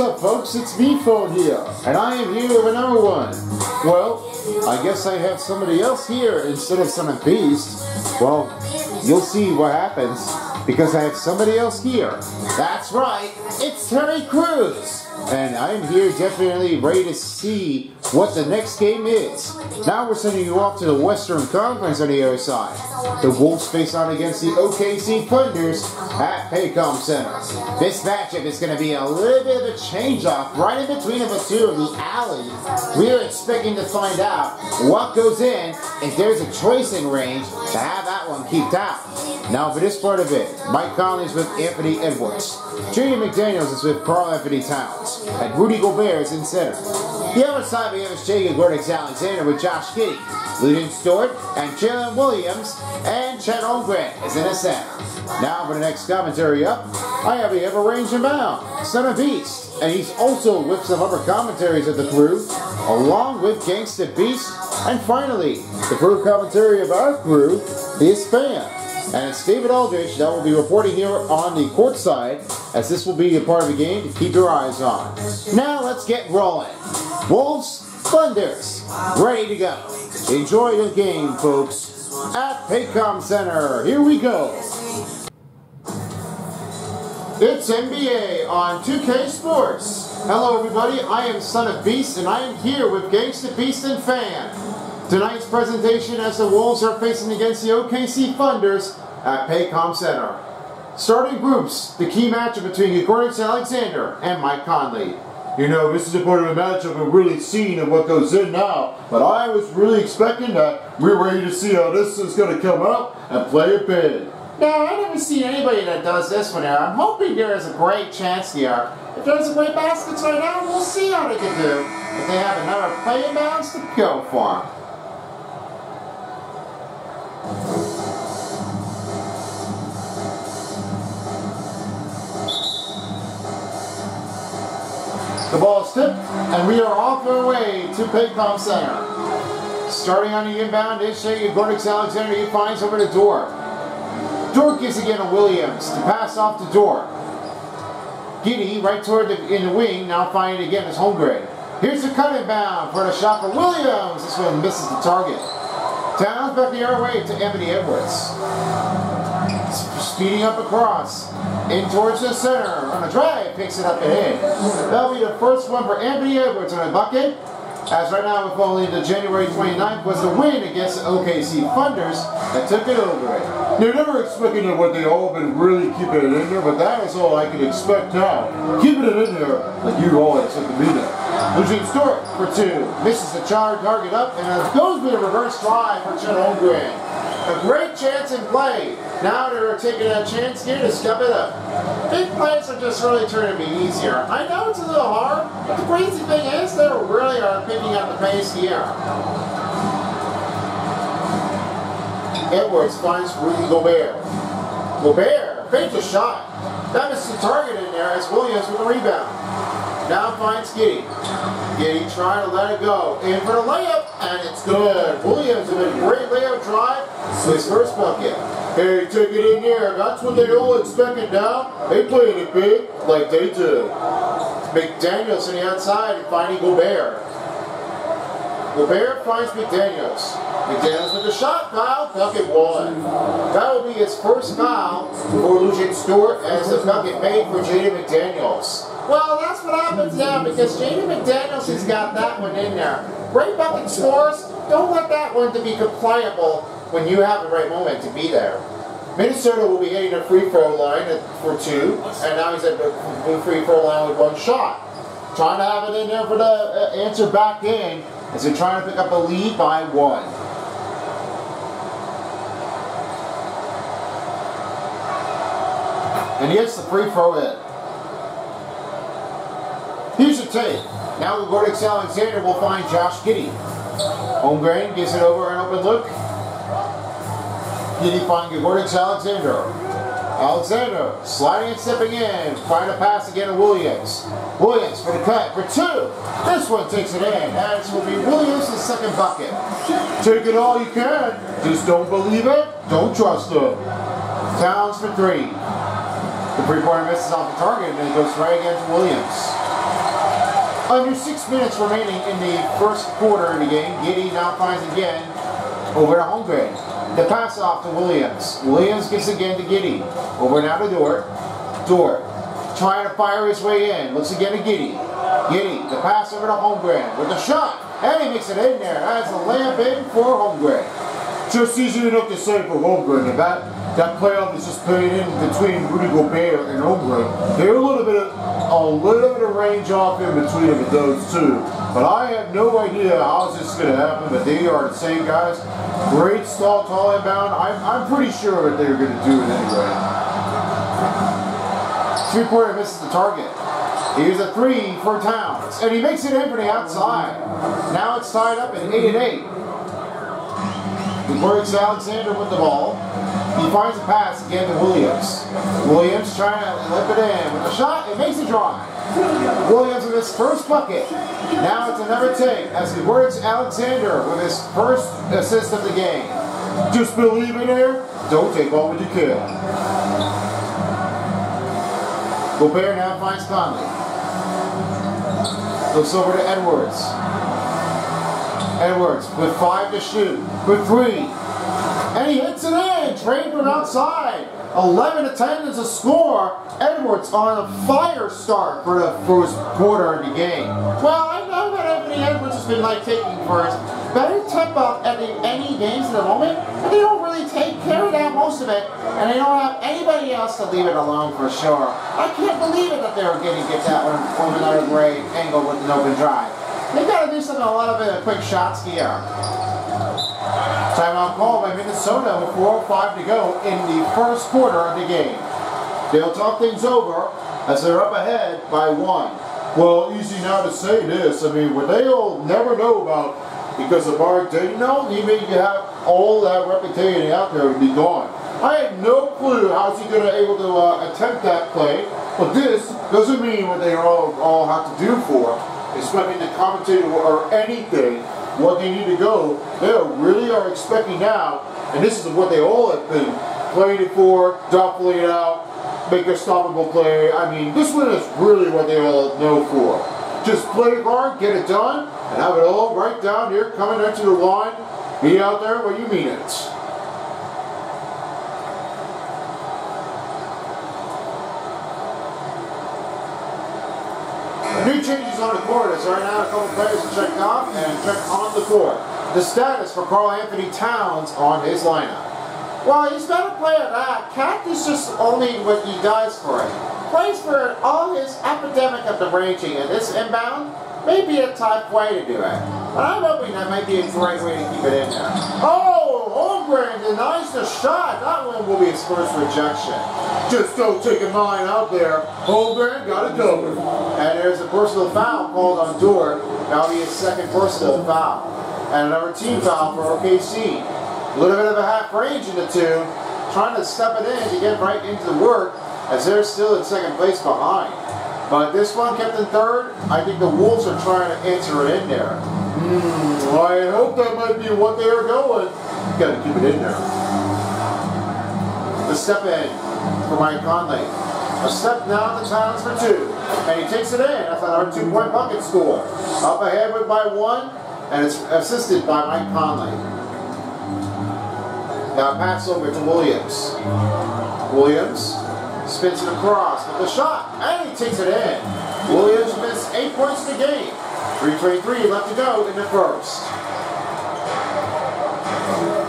What's up, folks? It's me, Phone here, and I am here with another one. Well, I guess I have somebody else here instead of some Beast. Well, you'll see what happens because I have somebody else here. That's right, it's Terry Crews. And I'm here definitely ready to see what the next game is. Now we're sending you off to the Western Conference on the other side. The Wolves face on against the OKC Thunders at Paycom Center. This matchup is going to be a little bit of a change-off right in between of the two of the alley. We're expecting to find out what goes in if there's a choice in range to have that one kept out. Now for this part of it, Mike Conley is with Anthony Edwards. Junior McDaniels is with Karl-Anthony Towns. And Rudy Gobert is in center. The other side we have is Jacob Gordix Alexander with Josh Giddey. Ludin Stewart and Jalen Williams and Chet Holmgren is in the center. Now for the next commentary up, I have the ever range bound, Son of Beast. And he's also with some other commentaries of the crew, along with Gangsta Beast. And finally, the crew commentary of our crew is Fan. And it's David Aldrich that will be reporting here on the court side, as this will be a part of the game to keep your eyes on. Now let's get rolling. Wolves, Thunders, ready to go. Enjoy the game, folks. At Paycom Center, here we go. It's NBA on 2K Sports. Hello everybody, I am Son of Beast and I am here with Gangsta Beast and Fan. Tonight's presentation as the Wolves are facing against the OKC Thunders at Paycom Center. Starting groups, the key matchup between Gregorius Alexander and Mike Conley. You know, this is a part of a matchup we're really seeing and what goes in now, but I was really expecting that we're ready to see how this is going to come up and play it big. No, I never seen anybody that does this one here. I'm hoping there is a great chance here. If there's a great baskets right now, we'll see how they can do. If they have another playing bounce to go for. The ball is tipped, and we are off our way to Paycom Center. Starting on the inbound is Shea Gordix Alexander. He finds over to Dort. Dort gives again to Williams to pass off to Dort. Giddey right toward the in the wing, now finding again his home grade. Here's the cut inbound for the shot for Williams. This one misses the target. Towns back the other way to Anthony Edwards. Speeding up across. In towards the center. On a drive, picks it up and in. That'll be the first one for Anthony Edwards on a bucket. As right now, with only the January 29th was the win against the OKC Thunders that took it over it. They're never expecting it when they all been really keeping it in there, but that is all I could expect now. Keeping it in there like you always expect to be there. Eugene Stewart for two. Misses the charge target up and it goes with a reverse drive for Chet Holmgren. A great chance in play. Now they're taking a chance here to step it up. Big plays are just really turning to be easier. I know it's a little hard, but the crazy thing is they really are picking up the pace here. Edwards finds Rudy Gobert. Gobert fakes a shot. That is the target in there as Williams with the rebound. Now finds Giddey. Giddey trying to let it go. In for the layup, and it's good. Williams with a great layup drive to his first bucket. Hey, take it in there. That's what they all expected now. They played it big like they do. McDaniels on the outside and finding Gobert. Gobert finds McDaniels. McDaniels with the shot foul, bucket one. That will be his first foul for Lucian Stewart as the bucket made for Jaden McDaniels. Well, that's what happens now because Jaden McDaniels has got that one in there. Great bucket scores. Don't let that one to be compliable when you have the right moment to be there. Minnesota will be hitting a free throw line for two, and now he's at the free throw line with one shot. Trying to have it in there for the uh, answer back in as they're trying to pick up a lead by one. And he hits the free throw in. Here's the tape. Now Gordix Alexander will find Josh Giddey. Holmgren gives it over an open look. Giddey finds Gordix Alexander. Alexander sliding and stepping in. Trying to pass again to Williams. Williams for the cut for two. This one takes it in. And this will be Williams' second bucket. Take it all you can. Just don't believe it. Don't trust it. Towns for three. The three-pointer misses off the target and it goes right against Williams. Under six minutes remaining in the first quarter of the game. Giddey now finds again over to Holmgren. The pass off to Williams. Williams gets again to Giddey. Over now to Dort. Dort trying to fire his way in. Looks again to Giddey. Giddey, the pass over to Holmgren with the shot. And he makes it in there. That's a layup in for Holmgren. Just easy enough to say for Holmgren. That that playoff is just playing in between Rudy Gobert and Holmgren. They're a little bit of a little bit of range off in between of those two. But I have no idea how this is going to happen, but they are the same guys. Great stall tall inbound. I'm, I'm pretty sure that they're going to do it anyway. Three-pointer misses the target. Here's a three for Towns, and he makes it in from the outside. Now it's tied up at 8 and 8. Works Alexander with the ball. He finds a pass again to Williams. Williams trying to lip it in with a shot. It makes a drive. Williams with his first bucket. Now it's another take as he works Alexander with his first assist of the game. Just believe in there. Don't take all what you can. Gobert now finds Conley. Looks over to Edwards. Edwards with five to shoot. With three. And he hits it in. Trade from outside. 11 to 10 is a score. Edwards on a fire start for the first quarter of the game. Well, I know that Anthony Edwards has been like taking first better tempo at the, any games at the moment, but they don't really take care of that most of it, and they don't have anybody else to leave it alone for sure. I can't believe it that they were getting get that one from another great angle with an open drive. They got to do something a bit of quick shots here. Timeout call by Minnesota with 4.05 to go in the first quarter of the game. They'll talk things over as they're up ahead by one. Well, easy now to say this. I mean, what they'll never know about because of our, you know, even you have all that reputation out there to be gone. I have no clue how is he going to able to uh, attempt that play, but this doesn't mean what they all, all have to do for expecting the commentator or anything what they need to go. They really are expecting now, and this is what they all have been playing it for, doubling it out, make a stoppable play. I mean, this one is really what they all know for. Just play hard, get it done, and have it all right down here coming into the line. Be out there where you mean it. New changes on the court as right now a couple players are checked off and checked on the court. The status for Karl-Anthony Towns on his lineup. Well, he's not a player that. Cat is just only what he does for it. Plays for all his epidemic of the ranging and this inbound may be a tough way to do it. But I'm hoping that might be a great way to keep it in there. Oh, Holmgren denies the shot. That one will be his first rejection. Just don't take a line out there. Holmgren got it done. And there's a personal foul called on Dort. That'll be his second personal foul. And another team foul for OKC. A little bit of a half range in the two. Trying to step it in to get right into the work as they're still in second place behind. But this one kept in third. I think the Wolves are trying to answer it in there. Mm, I hope that might be what they are going. Got to keep it in there. The step in for Mike Conley. A step now to Towns for two. And he takes it in. That's our two-point bucket score. Up ahead with by one. And it's assisted by Mike Conley. Now pass over to Williams. Williams spins it across with the shot, and he takes it in. Williams missed eight points in the game. 3.23 left to go in the first.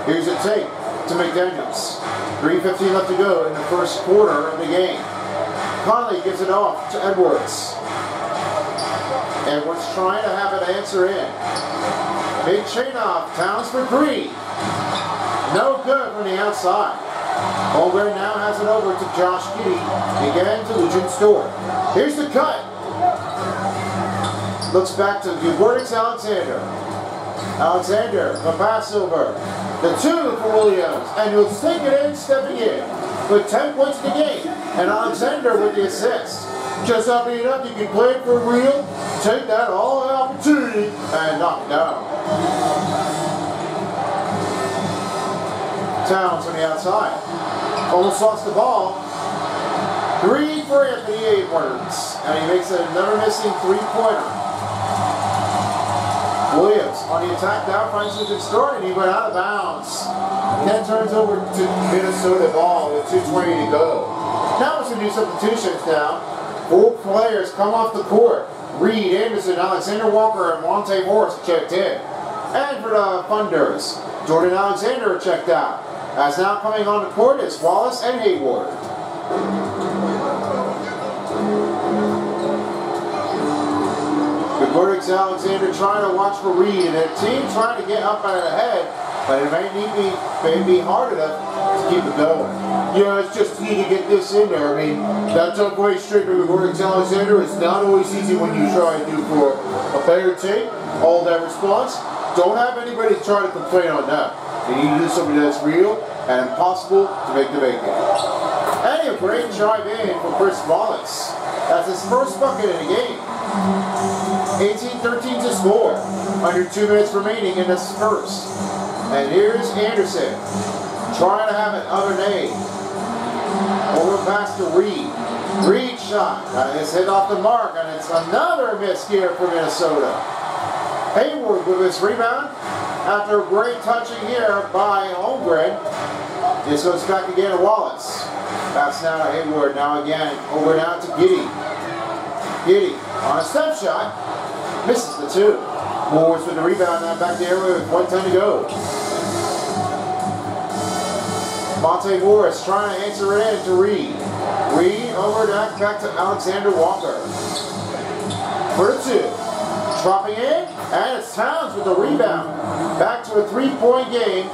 Here's a take to McDaniels. 3.15 left to go in the first quarter of the game. Conley gives it off to Edwards. Edwards trying to have an answer in. Big chain off, Towns for three. No good from the outside. Holmgren now has it over to Josh Giddey. Again to Luguentz Dort. Here's the cut. Looks back to Gilbertix Alexander. Alexander, the pass over. The two for Williams. And he'll take it in, stepping in. With 10 points in the game. And Alexander with the assist. Just not being enough, you can play it for real. Take that all opportunity and knock it down. Towns on the outside. Almost lost the ball. Three for Anthony Edwards. And he makes another missing three-pointer. Williams on the attack now finds something story and he went out of bounds. Then turns over to Minnesota ball with 2.20 to go. Now it's a new substitutions now. Four players come off the court. Reid, Anderson, Alexander Walker, and Monte Morris checked in. And for the Funders, Jordan Alexander checked out. As now coming on the court is Wallace and Hayward. Gordix Alexander trying to watch for Reid, and their team trying to get up out of the head, but it may need be, may be hard enough to keep it going. Know, it's just need to get this in there. I mean, that took way straight to Gordix Alexander. It's not always easy when you try to do for a better team. All that response. Don't have anybody try to complain on that. They need to do something that's real and impossible to make the make And a great drive in for Chris Wallace. That's his first bucket in the game. 18-13 to score. Under two minutes remaining in this first. And here's Anderson. Trying to have it underneath. Over past to Reid. Reid shot. It's hit off the mark, and it's another miss here for Minnesota. Hayward with his rebound. After a great touching here by Holmgren. This goes back again to Wallace. Pass now to Hayward. Now again, over now to Giddey. Giddey on a step shot. Misses the two. Morris with the rebound now back there with one time to go. Monte Morris trying to answer it in to Reid. Reid over back, back to Alexander Walker. For two. Dropping in, and it's Towns with the rebound. Back to a three-point game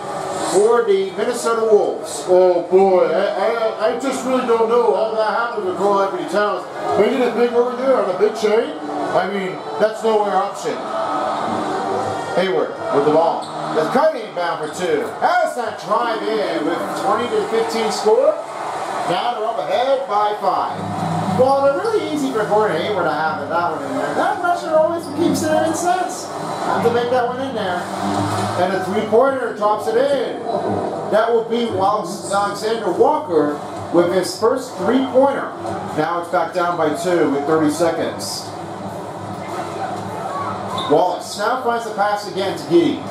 for the Minnesota Wolves. Oh boy, I, I, I just really don't know how that happened with Karl Anthony Towns. Making a big over there on a big chain, I mean, that's nowhere option. Hayward with the ball. The cutting bound for two. Has that drive in with 20 to 15 score. Now they're up ahead by five. Well, they're really easy for Gordon Hayward to have that one in there. That pressure always keeps it in sense. Have to make that one in there. And a three-pointer drops it in. That will be Alexander Walker with his first three-pointer. Now it's back down by two with 30 seconds. Wallace now finds the pass again to Giddey.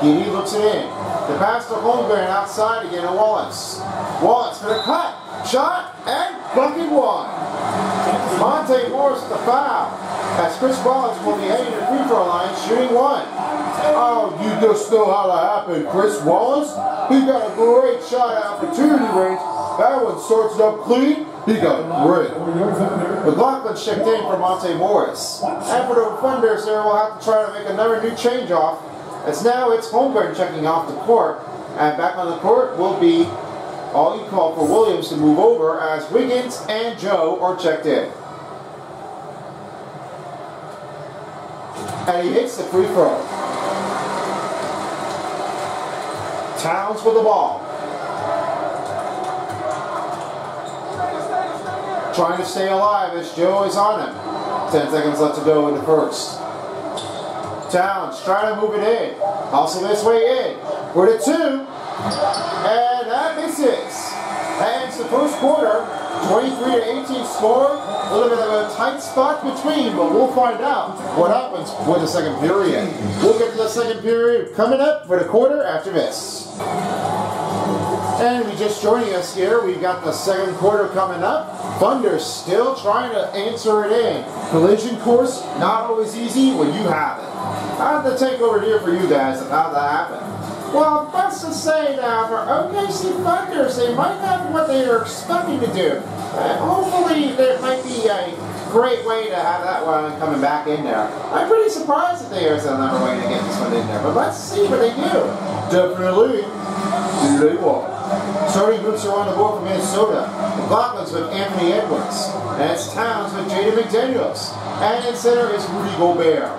Giddey looks it in. The pass to Holmgren outside again to Wallace. Wallace for the cut. Shot and bucket one. Monte Morris the foul. As Chris Wallace will be heading to free throw line, shooting one. Oh, you just know how to happen, Chris Wallace. He got a great shot opportunity range. That one sorts it up clean. He got great. McLaughlin checked in for Monte Morris. And for the Funders there, we'll have to try to make another new change off. As now it's Holmgren checking off the court. And back on the court will be all you call for Williams to move over as Wiggins and Joe are checked in. And he hits the free throw. Towns with the ball. Trying to stay alive as Joe is on him. 10 seconds left to go in the first. Towns trying to move it in. Also this way in. We're two. And that misses. And it's the first quarter. 23 to 18 score. A little bit of a tight spot between, but we'll find out what happens with the second period. We'll get to the second period coming up for the quarter after this. And we just joining us here, we've got the second quarter coming up. Thunder still trying to answer it in. Collision course, not always easy when you have it. I have to take over here for you guys how that happened. Well, that's to say now for OKC Thunders, they might have what they are expecting to do. Uh, hopefully, there might be a great way to have that one coming back in there. I'm pretty surprised that there's another way to get this one in there, but let's see what they do. Definitely, do they want. Starting groups are on the board for Minnesota. McLaughlin's with Anthony Edwards. And it's Towns with Jaden McDaniels. And in center is Rudy Gobert.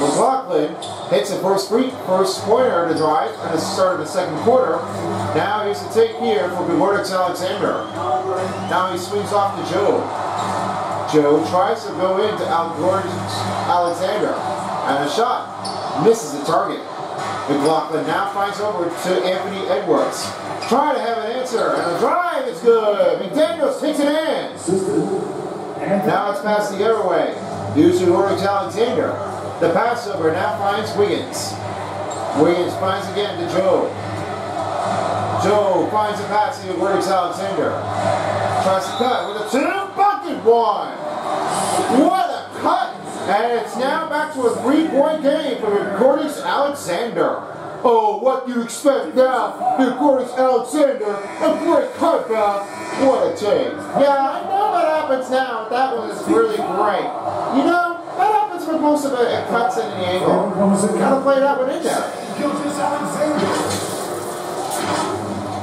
McLaughlin hits the first free, first pointer to drive at the start of the second quarter. Now he's to take here for Gregorix Alexander. Now he swings off to Joe. Joe tries to go into Alexander. And a shot misses the target. McLaughlin now finds over to Anthony Edwards. Trying to have an answer, and the drive is good. McDaniels takes it in. Now it's passed the other way. Here's to Alexander. The passover now finds Wiggins. Wiggins finds again to Joe. Joe finds a pass to Gordix Alexander. Tries to cut with a two bucket one. What a cut! And it's now back to a three-point game for Gordix Alexander. Oh, what do you expect now? The Gordix Alexander, a great cutback. What a take. Yeah, I know what happens now. That one is really great. You know, that happens for most of it. It cuts in the angle. Gotta play that one in there.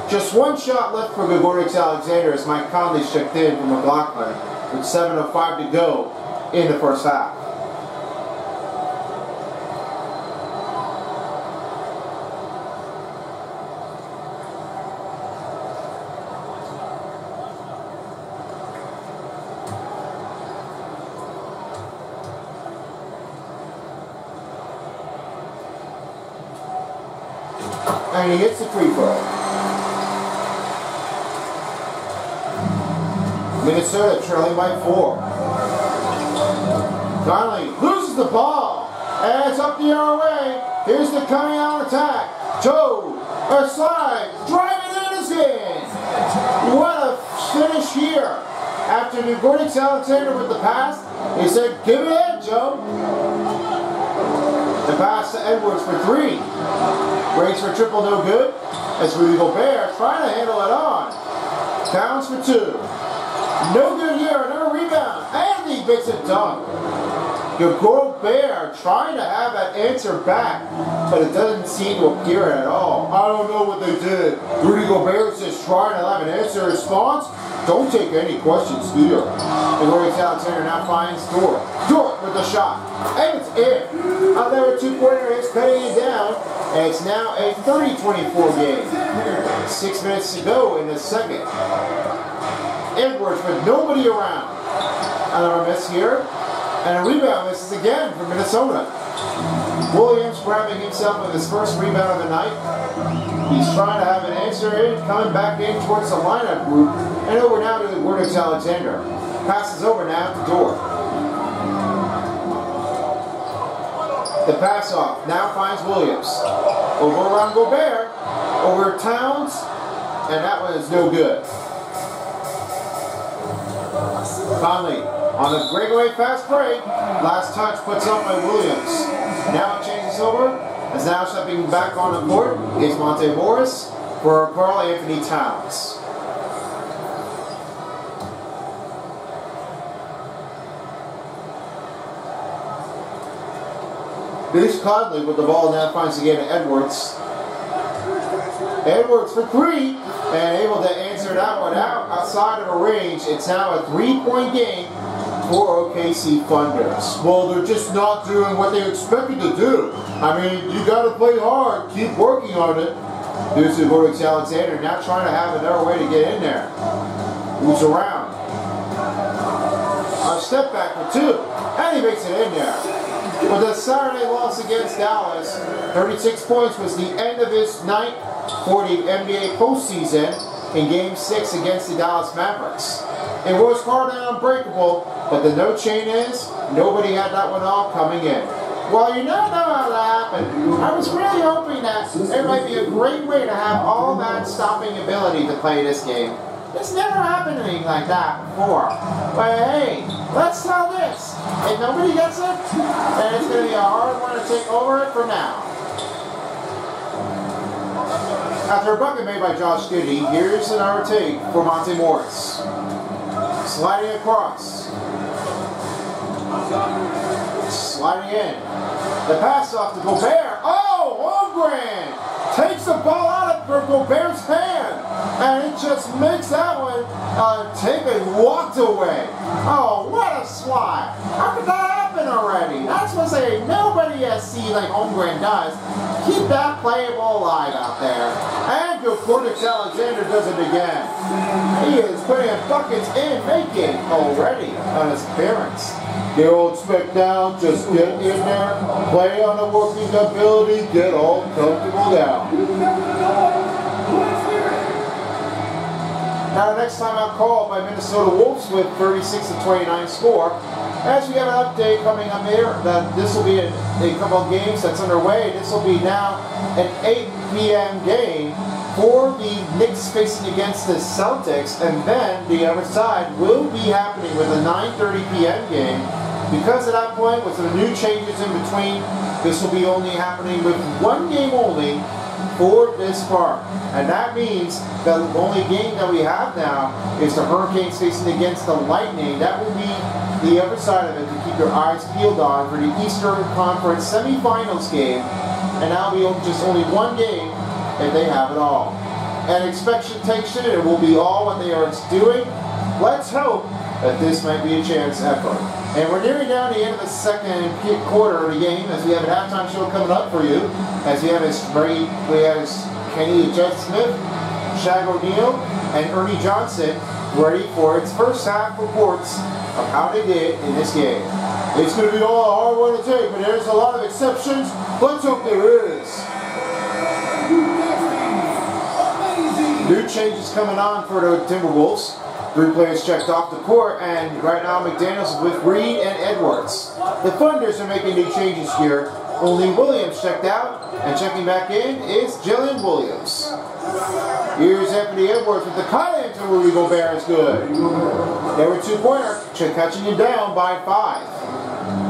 Just one shot left for Gregorix Alexander as Mike Conley checked in from McLaughlin with 7.05 to go in the first half. and he hits the free throw. Minnesota trailing by four. Conley loses the ball, and it's up the other way. Here's the coming out attack. Joe, a slide, driving in his hand. What a finish here. After Gordix Alexander with the pass, he said, give it in, Joe. The pass to Edwards for three. Breaks for triple, no good. As Rudy Gobert trying to handle it on. Towns for two. No good here, another rebound. And he makes it. Your Gobert trying to have that answer back, but it doesn't seem to appear at all. I don't know what they did. Rudy Gobert is just trying to have an answer response. Don't take any questions here. The Warriors Alexander now finds Dort. Dort with the shot. And it's in. Another two-pointer is cutting it down. And it's now a 30-24 game. Six minutes to go in the second. Edwards with nobody around. Another miss here. And a rebound misses again for Minnesota. Williams grabbing himself with his first rebound of the night. He's trying to have an answer in, coming back in towards the lineup group. And over now to the Gordix Alexander. Passes over now to Dort. The pass off now finds Williams. Over around Gobert. Over Towns. And that one is no good. Conley on the breakaway fast break. Last touch puts up by Williams. Now over. As now stepping back on the court is Monte Morris for Karl-Anthony Towns. Bruce Conley with the ball now finds again to Edwards. Edwards for three and able to answer that one out outside of a range. It's now a three-point game for OKC funders. Well, they're just not doing what they expected to do. I mean, you got to play hard, keep working on it. This is Gordix Alexander now trying to have another way to get in there. Moves around. A step back for two, and he makes it in there. With the Saturday loss against Dallas, 36 points was the end of his night for the NBA postseason in Game 6 against the Dallas Mavericks. It was hard and unbreakable, but the no chain is, nobody had that one all coming in. Well, you don't know how that happened. I was really hoping that there might be a great way to have all that stopping ability to play this game. It's never happened me like that before. But hey, let's tell this. If nobody gets it, then it's going to be a hard one to take over it from now. After a bucket made by Josh Giddey, here's another take for Monte Morris. Sliding across. Sliding in. The pass off to Gobert. Oh, Holmgren takes the ball out of Gobert's hand. And it just makes that one uh, take a walked away. Oh, what a slide. How could that happen already? That's what I say. Nobody has seen like Holmgren does. Keep that playable alive out there. And your Gordix Alexander does it again. He is putting buckets in making already on his appearance. Get old spec down, just get in there, play on the working ability, get all comfortable down. Now, the next time out called by Minnesota Wolves with 36 to 29 score. As we have an update coming up here, that this will be a, a couple of games that's underway. This will be now an 8 p.m. game for the Knicks facing against the Celtics, and then the other side will be happening with a 9.30 p.m. game. Because at that point, with the new changes in between, this will be only happening with one game only for this part. And that means that the only game that we have now is the Hurricanes facing against the Lightning. That will be the other side of it to keep your eyes peeled on for the Eastern Conference semifinals game. And that'll be just only one game and they have it all. And expectation, it will be all what they are doing. Let's hope that this might be a chance effort. And we're nearing down the end of the second quarter of the game as we have a halftime show coming up for you. As we have his very, we have his Kenny Jeff Smith, Shaq O'Neal, and Ernie Johnson ready for its first half reports of how they did in this game. It's going to be all a hard one to take, but there's a lot of exceptions. Let's hope there is. New changes coming on for the Timberwolves. Three players checked off the court, and right now McDaniels with Reid and Edwards. The Thunders are making new changes here. Only Williams checked out, and checking back in is Jillian Williams. Here's Anthony Edwards with the cut into Rudy Gobert is good. There were two-pointer, catching you down by five.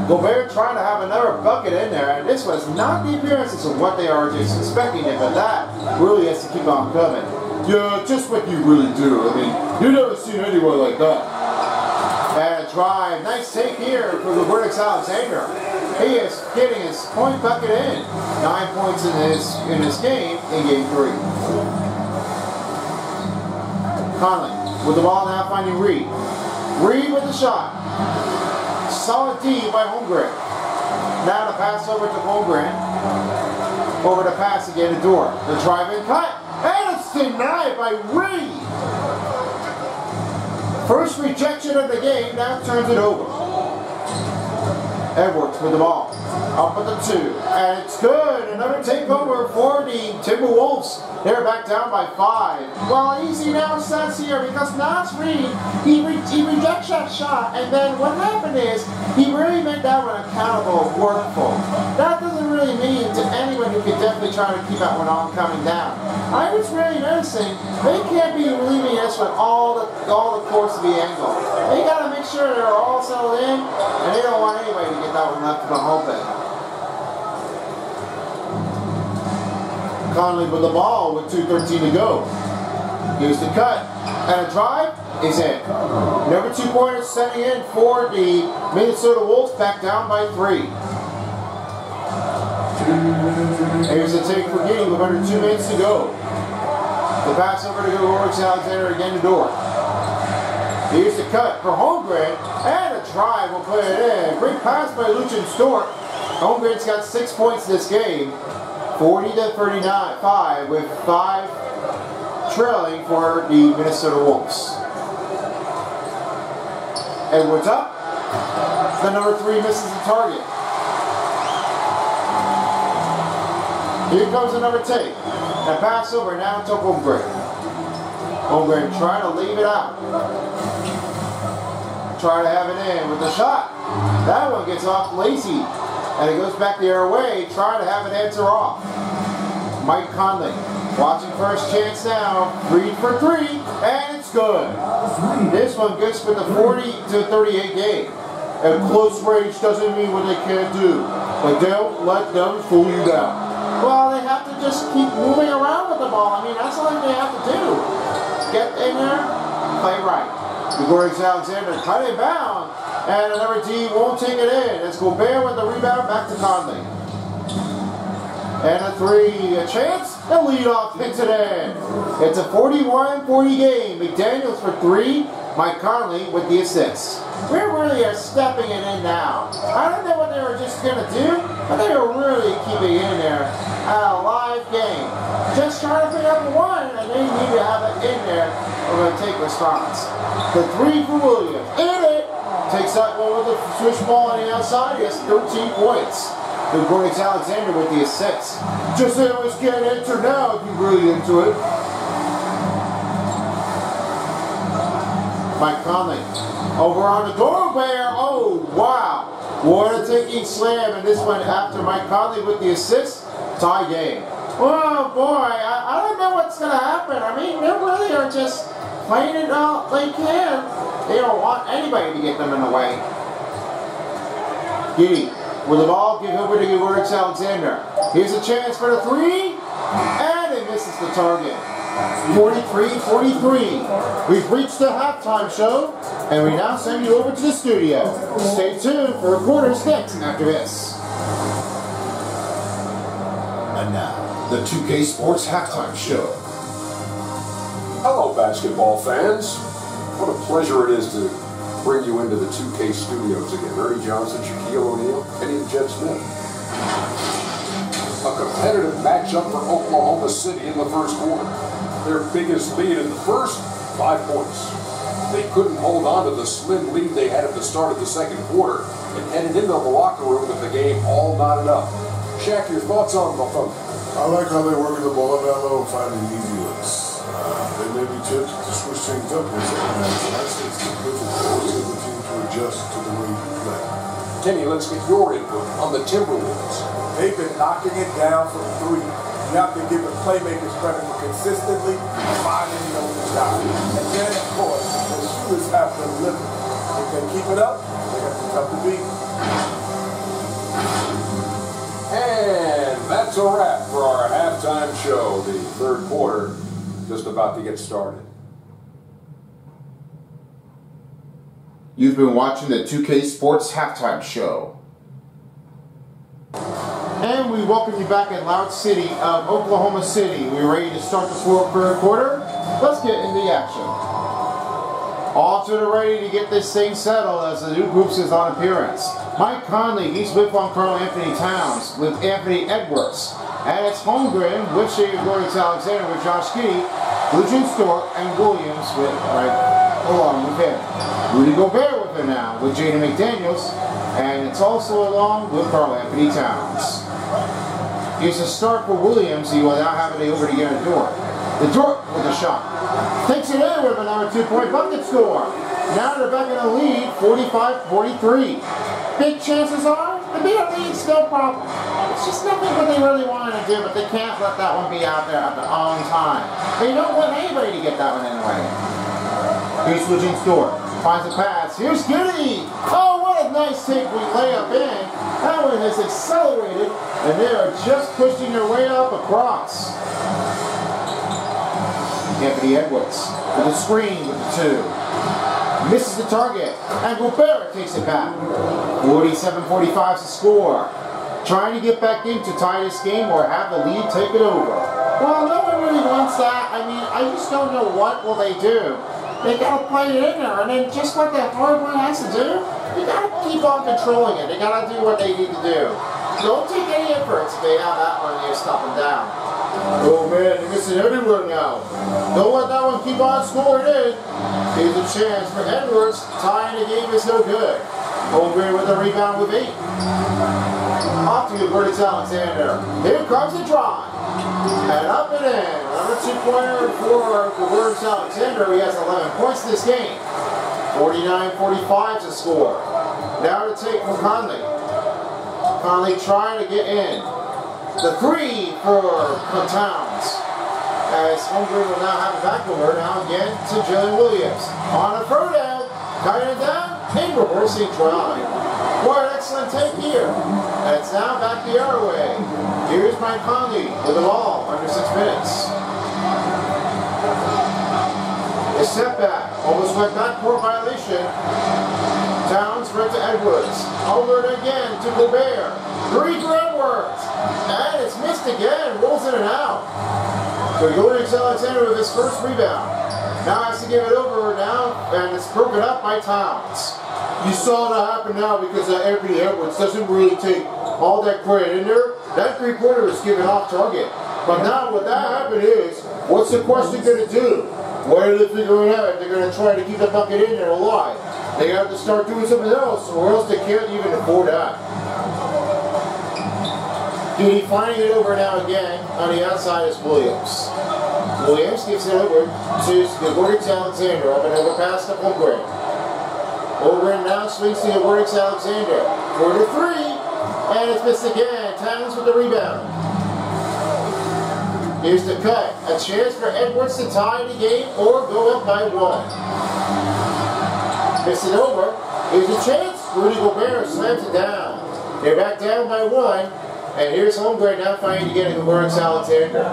Gobert trying to have another bucket in there, and this was not the appearances of what they are just expecting it, but that really has to keep on coming. Yeah, just what you really do. I mean, you've never seen anyone like that. And drive. Nice take here for Robertus Alexander. He is getting his point bucket in. Nine points in his in his game in game three. Conley with the ball now finding Reid. Reid with the shot. Solid D by Holmgren. Now to pass over to Holmgren. Over to pass again to Dort. The drive in cut. And it's denied by Reid. First rejection of the game, now turns it over. Edwards with the ball. Up with the two. And it's good. Another takeover for the Timberwolves. They're back down by five. Well, easy now says here because Naz Reid, he, re he rejects that shot. And then what happened is he really made that one accountable, workful. That doesn't really mean to anyone who could definitely try to keep that one on coming down. I was really noticing they can't be leaving this with all the all the course of the angle. They got to make sure they're all settled in, and they don't want anybody to get that one left the open. Conley with the ball with 2.13 to go. Here's the cut. And a drive is in. Number two pointer setting in for the Minnesota Wolves back down by three. Here's the take for game with under two minutes to go. The pass over to Robertus Alexander again to Dort. Here's the cut for Holmgren, and a drive will put it in. Great pass by Lucian Stort. Holmgren's got six points this game. 40 to 39, 5 with 5 trailing for the Minnesota Wolves. Edwards up. The number 3 misses the target. Here comes the number take. And pass over now to Holmgren. Holmgren trying to leave it out. Try to have it in with the shot. That one gets off lazy. And it goes back the other way, trying to have it answer off. Mike Conley watching first chance now. Reid for three, and it's good. This one gets with the 40 to 38 game. And close range doesn't mean what they can't do. But don't let them fool you down. Well, they have to just keep moving around with the ball. I mean, that's all they have to do. Get in there, play right. Gregor Alexander cut it bound. And another D won't take it in. It's Gobert with the rebound back to Conley. And a three, a chance, the lead off hits it in. It's a 41-40 game. McDaniels for three, Mike Conley with the assist. We really are stepping it in now. I don't know what they were just going to do, but they were really keeping it in there. A live game. Just trying to pick up one, and they need to have it in there. We're to take response. The three for Williams. In it. Takes that one with the switch ball on the outside. He has 13 points. Robertus Alexander with the assist. Just it was getting entered now if you're really into it. Mike Conley. Over on the Gobert. Oh, wow. A taking slam. And this one after Mike Conley with the assist. Tie game. Oh, boy. I, I don't know what's going to happen. I mean, they really are just playing it all they can. They don't want anybody to get them in the way. Giddey with the ball, give over to George Alexander. Here's a chance for the three, and it misses the target. 43-43. We've reached the halftime show, and we now send you over to the studio. Stay tuned for quarters next after this. And now, the 2K Sports Halftime Show. Hello, basketball fans. What a pleasure it is to bring you into the 2K studios again. Ernie Johnson, Shaquille O'Neal, Kenny and Smith. A competitive matchup for Oklahoma City in the first quarter. Their biggest lead in the first, five points. They couldn't hold on to the slim lead they had at the start of the second quarter and headed into the locker room with the game all knotted up. Shaq, your thoughts on the Thunder? I like how they work working the ball down low and finding easy looks. Uh, they maybe took to switch things up in the second half, so that's it's good for the team to adjust to the way you play. Kenny, let's get your input on the Timberwolves. They've been knocking it down from three. You have to give the playmakers credit for consistently finding those shots. And then, of course, the shooters have to deliver. If they keep it up, they're going to be tough to beat. And that's a wrap for our halftime show. The third quarter just about to get started. You've been watching the 2K Sports Halftime Show. And we welcome you back in Loud City of Oklahoma City. We're ready to start the third quarter. Let's get into the action. Off to the ready to get this thing settled as the new groups is on appearance. Mike Conley, he's with on Karl-Anthony Towns with Anthony Edwards. And it's Holmgren with Shea Gordon Alexander with Josh Giddey, Lucian Stork, and Williams with right along with him. Rudy Gobert with him now with Jaden McDaniels, and it's also along with Karl-Anthony Towns. Here's a start for Williams. He will now have it over to Dort. The Dort with a shot. Takes it in with another two-point bucket score. Now they're back in the lead, 45-43. Big chances are the big lead's no problem. It's just nothing what they really wanted to do, but they can't let that one be out there at the on time. They don't want anybody to get that one anyway. Here's switching store. Finds a pass. Here's Goody. Oh, what a nice take we lay up in. That one has accelerated, and they are just pushing their way up across. Anthony Edwards with a screen two. Misses the target, and Gobert takes it back. 47-45 is the score. Trying to get back in to tie this game or have the lead take it over. Well, no one really wants that. I mean, I just don't know what will they do. They gotta play it in there, and then just what that hard one has to do, you gotta keep on controlling it. They gotta do what they need to do. Don't take any efforts if they have that one, you stop them down. Oh man, they're missing everywhere now. Don't let that one keep on scoring in. Here's a chance for Edwards. Tying the game is no good. Holmgren with a rebound with eight. Off to Curtis Alexander. Here comes the drive. And up and in. Another two-pointer for the Curtis Alexander. He has 11 points in this game. 49-45 to score. Now to take from Conley. Conley trying to get in. The three for, for Towns. As Holmgren will now have it back over now again to Jalen Williams. On a throwdown. Cutting it down. And reversing drive. What an excellent take here. And it's now back the other way. Here's Mike Conley with the ball under six minutes. A setback. Almost went backcourt violation. Towns right to Edwards. Over again to Gobert. Three for Edwards. And it's missed again. Rolls in and out. So Jonas Alexander with his first rebound. Now has to give it over now, and it's broken up by Towns. You saw that happen now because uh, Anthony Edwards doesn't really take all that credit in there. That three-pointer is given off target. But now what that happened is, what's the question going to do? What are they figuring out? They're going to try to keep the bucket in there alive. They have to start doing something else, or else they can't even afford that. Giddey finding it over now again. On the outside is Williams. Williams gives it over to Gregorius Alexander. Up and over pass to Holmgren. Holmgren now swings to Gregorius Alexander. Four to three. And it's missed again. Towns with the rebound. Here's the cut. A chance for Edwards to tie the game or go up by one. Miss it over. Here's a chance. Rudy Gobert slams it down. They're back down by one. And here's Holmgren now fighting to get it to Lawrence Alexander.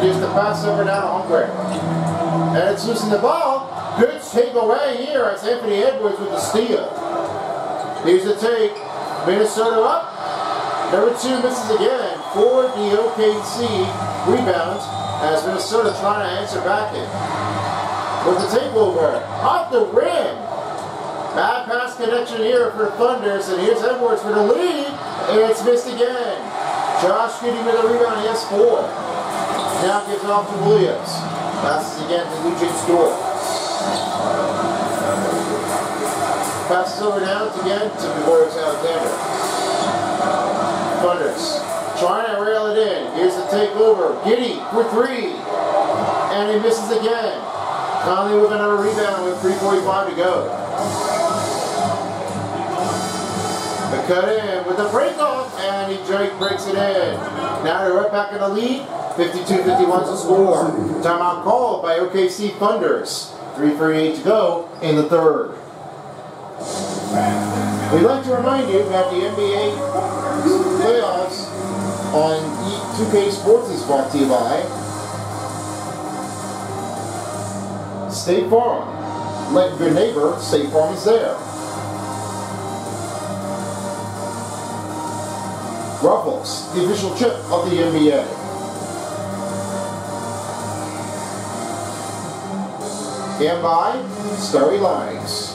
Here's the pass over now to Holmgren. And it's losing the ball. Good take away here as Anthony Edwards with the steal. Here's the take. Minnesota up. Number two misses again for the OKC rebound as Minnesota trying to answer back it. With the takeover off the rim. Bad pass connection here for Thunders, and here's Edwards for the lead, and it's missed again. Josh getting with a rebound, he has four. Now gives it off to Williams. Passes again to Lucian Store. Passes over now again to Gregorius Alexander. Thunders trying to rail it in. Here's the takeover. Giddey for three. And he misses again. Conley with another rebound with 3.45 to go. Cut in with the break off, and he Drake breaks it in. Now they're right back in the lead. 52-51 to score. Timeout called by OKC Thunders. 3.38 to go in the third. We'd like to remind you that the NBA playoffs on 2K Sports is brought to you by State Farm. Like your neighbor, State Farm is there. Ruffles, the official chip of the NBA. And by Starry Lines.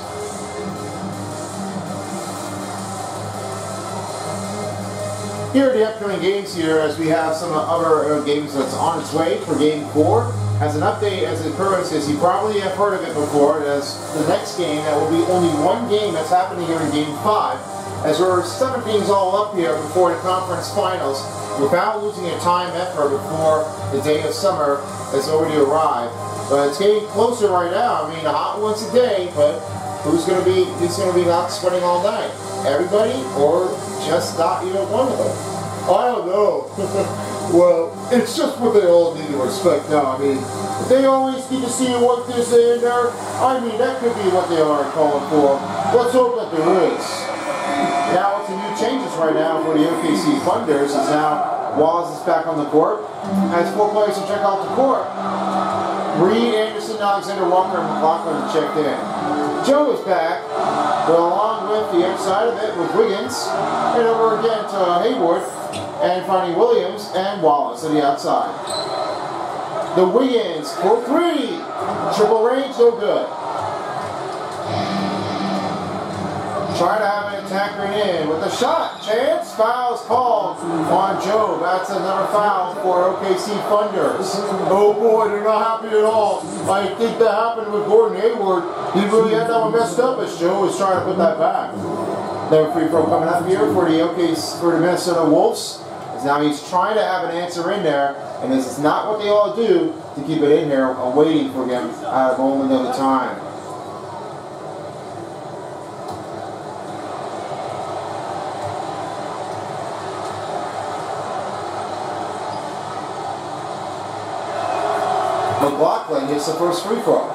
Here are the upcoming games here as we have some other uh, games that's on its way for game four. As an update, as it occurs, as you probably have heard of it before, as the next game, that will be only one game that's happening here in game five, as we're seven things all up here before the conference finals, without losing a time effort before the day of summer has already arrived. But it's getting closer right now. I mean, hot once a day, but who's going to be who's going to be not sweating all night? Everybody, or just not either one of them? I don't know. well, it's just what they all need to respect now. I mean, they always need to see what this in there, I mean, that could be what they are calling for. Let's hope that there is. Now, with the new changes right now for the OKC Thunders is now Wallace is back on the court. Has four players to check out the court. Reid, Anderson, Alexander Walker, and McLaughlin checked in. Joe is back, but along with the outside of it with Wiggins, and over again to Hayward, and finding Williams and Wallace on the outside. The Wiggins for three. Triple range, no good. Try to have attacker in with a shot. Chance. Fouls called on Joe. That's another foul for OKC Thunders. Oh boy, they're not happy at all. I think that happened with Gordon Hayward. He really had that one messed up as Joe was trying to put that back. Another free throw coming up here for the OKC for the Minnesota Wolves. Now he's trying to have an answer in there, and this is not what they all do to keep it in there, uh, waiting for him at a moment of time. McLaughlin hits the first free throw.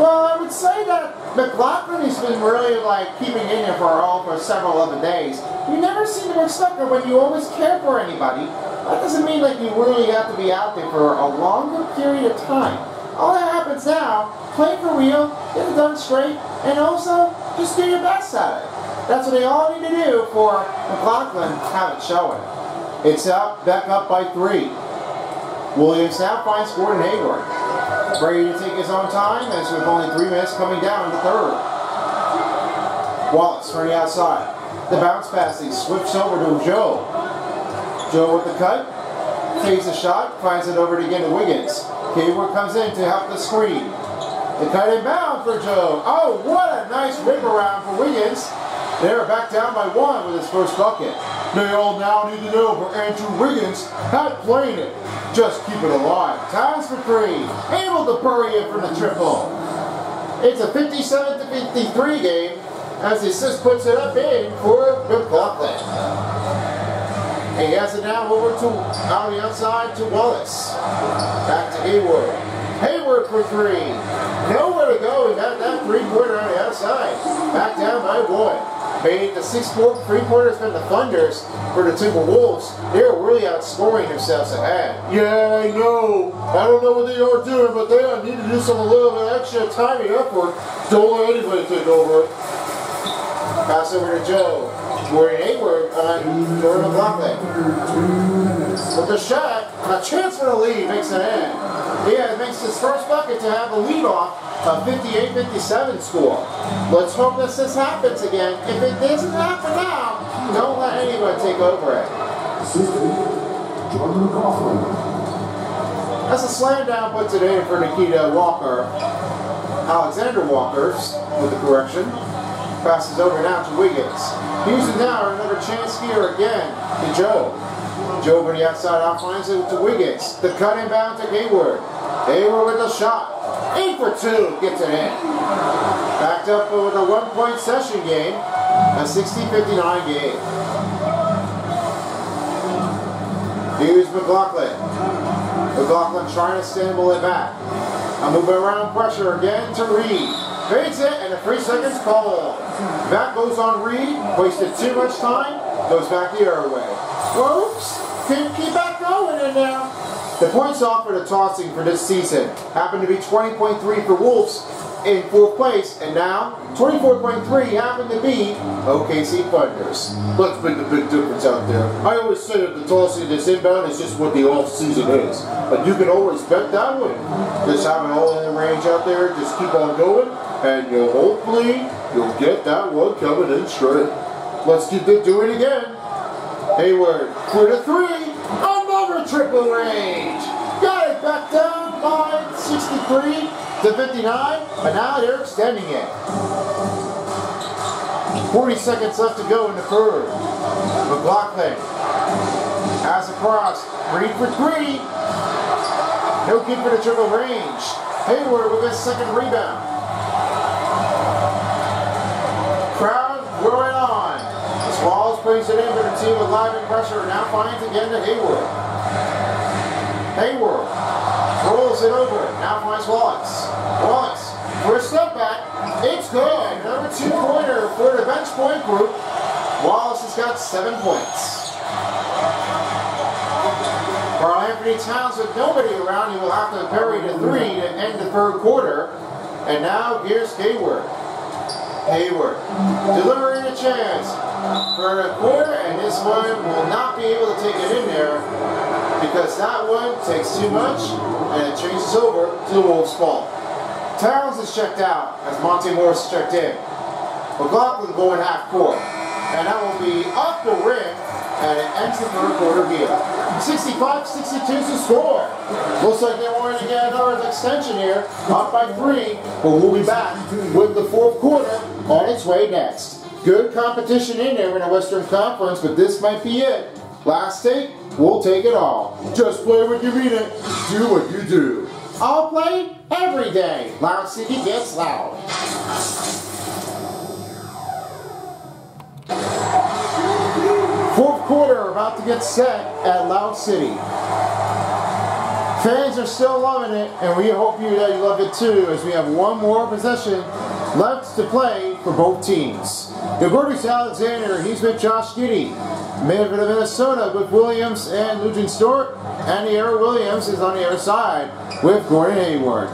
Well, I would say that McLaughlin has been really like keeping in there for all for several other days. You never seem to expect her when you always care for anybody. That doesn't mean like you really have to be out there for a longer period of time. All that happens now, play for real, get it done straight, and also just do your best at it. That's what they all need to do for McLaughlin to have it showing. It's up, back up by three. Williams now finds Gordon Hayward. Ready to take his own time as with only three minutes coming down in the third. Wallace from the outside. The bounce pass, he switches over to Joe. Joe with the cut. Takes a shot, finds it over to get to Wiggins. Hayward comes in to help the screen. The cut inbound for Joe. Oh, what a nice whip around for Wiggins. They're back down by one with his first bucket. They all now need to know for Andrew Wiggins had played it. Just keep it alive. Towns for three. Able to bury it from the triple. It's a 57 to 53 game as the assist puts it up in for McLaughlin. He has it now over to on the outside to Wallace. Back to Hayward. Hayward for three. Nowhere to go. He got that three-pointer on the outside. Back down by one. Made the six four three-pointers from the Thunders for the Timberwolves. They're really outscoring themselves ahead. Yeah, I know. I don't know what they are doing, but they need to do some a little bit extra timing effort. Don't let anybody take over. Pass over to Joe. Gordon Hayward on Jordan McLaughlin. With the shot, a chance for the lead makes it in. Yeah, it makes his first bucket to have a lead off a 58-57 score. Let's hope that this happens again. If it doesn't happen now, don't let anyone take over it. Jordan McLaughlin. That's a slam down puts it in for Nikita Walker. Alexander Walker with the correction. Passes over now to Wiggins. Houston now another chance here again to Joe. Joe over the outside out finds it to Wiggins. The cut inbound to Hayward. Hayward with the shot. Eight for two. Gets it in. Backed up with a one point session game. A 60-59 game. Here's McLaughlin. McLaughlin trying to stumble it back. A move around pressure again to Reid. Fades it and a three seconds call. Back goes on Reid. Wasted too much time. Goes back the other way. Whoops. Keep, keep back going in there. The points off for the tossing for this season happened to be 20.3 for Wolves in fourth place, and now 24.3 happened to be OKC Thunders. Let's make a big difference out there. I always say that the tossing this inbound is just what the off season is, but you can always bet that way. Just have it all in the range out there. Just keep on going, and you'll hopefully you'll get that one coming in straight. Let's keep it doing it again. Hayward for the three. Another triple range. Got it back down by 63 to 59, but now they're extending it. 40 seconds left to go in the third. McLaughlin has a cross. Reid for three. No good for the triple range. Hayward with his second rebound. Crowd going on. Swallows brings it in for the team with live and pressure. Now finds again to Hayward. Hayward rolls it over. Now finds Wallace. Wallace for a step back. It's good. Number two pointer for the bench point group. Wallace has got seven points. Karl-Anthony Towns with nobody around, he will have to bury the three to end the third quarter. And now here's Hayward. Hayward delivering a chance for a quarter, and this one will not be able to take it in there because that one takes too much and it changes over to the Wolves' ball. Towns is checked out as Monte Morris is checked in. McLaughlin going half court, and that will be off the rim, and it ends the third quarter here. 65-62 to score. Looks like they wanted to get another extension here, up by three, but we'll be back with the fourth quarter on its way next. Good competition in there in the Western Conference, but this might be it. Last take, we'll take it all. Just play what you mean it, do what you do. I'll play every day. Loud City gets loud. Fourth quarter about to get set at Loud City. Fans are still loving it, and we hope you that you love it too, as we have one more possession left to play for both teams. The Gordy's Alexander, he's with Josh Giddey. Minnesota, Minnesota with Williams and Lujan Stewart. And the Air Williams is on the other side with Gordon Hayward.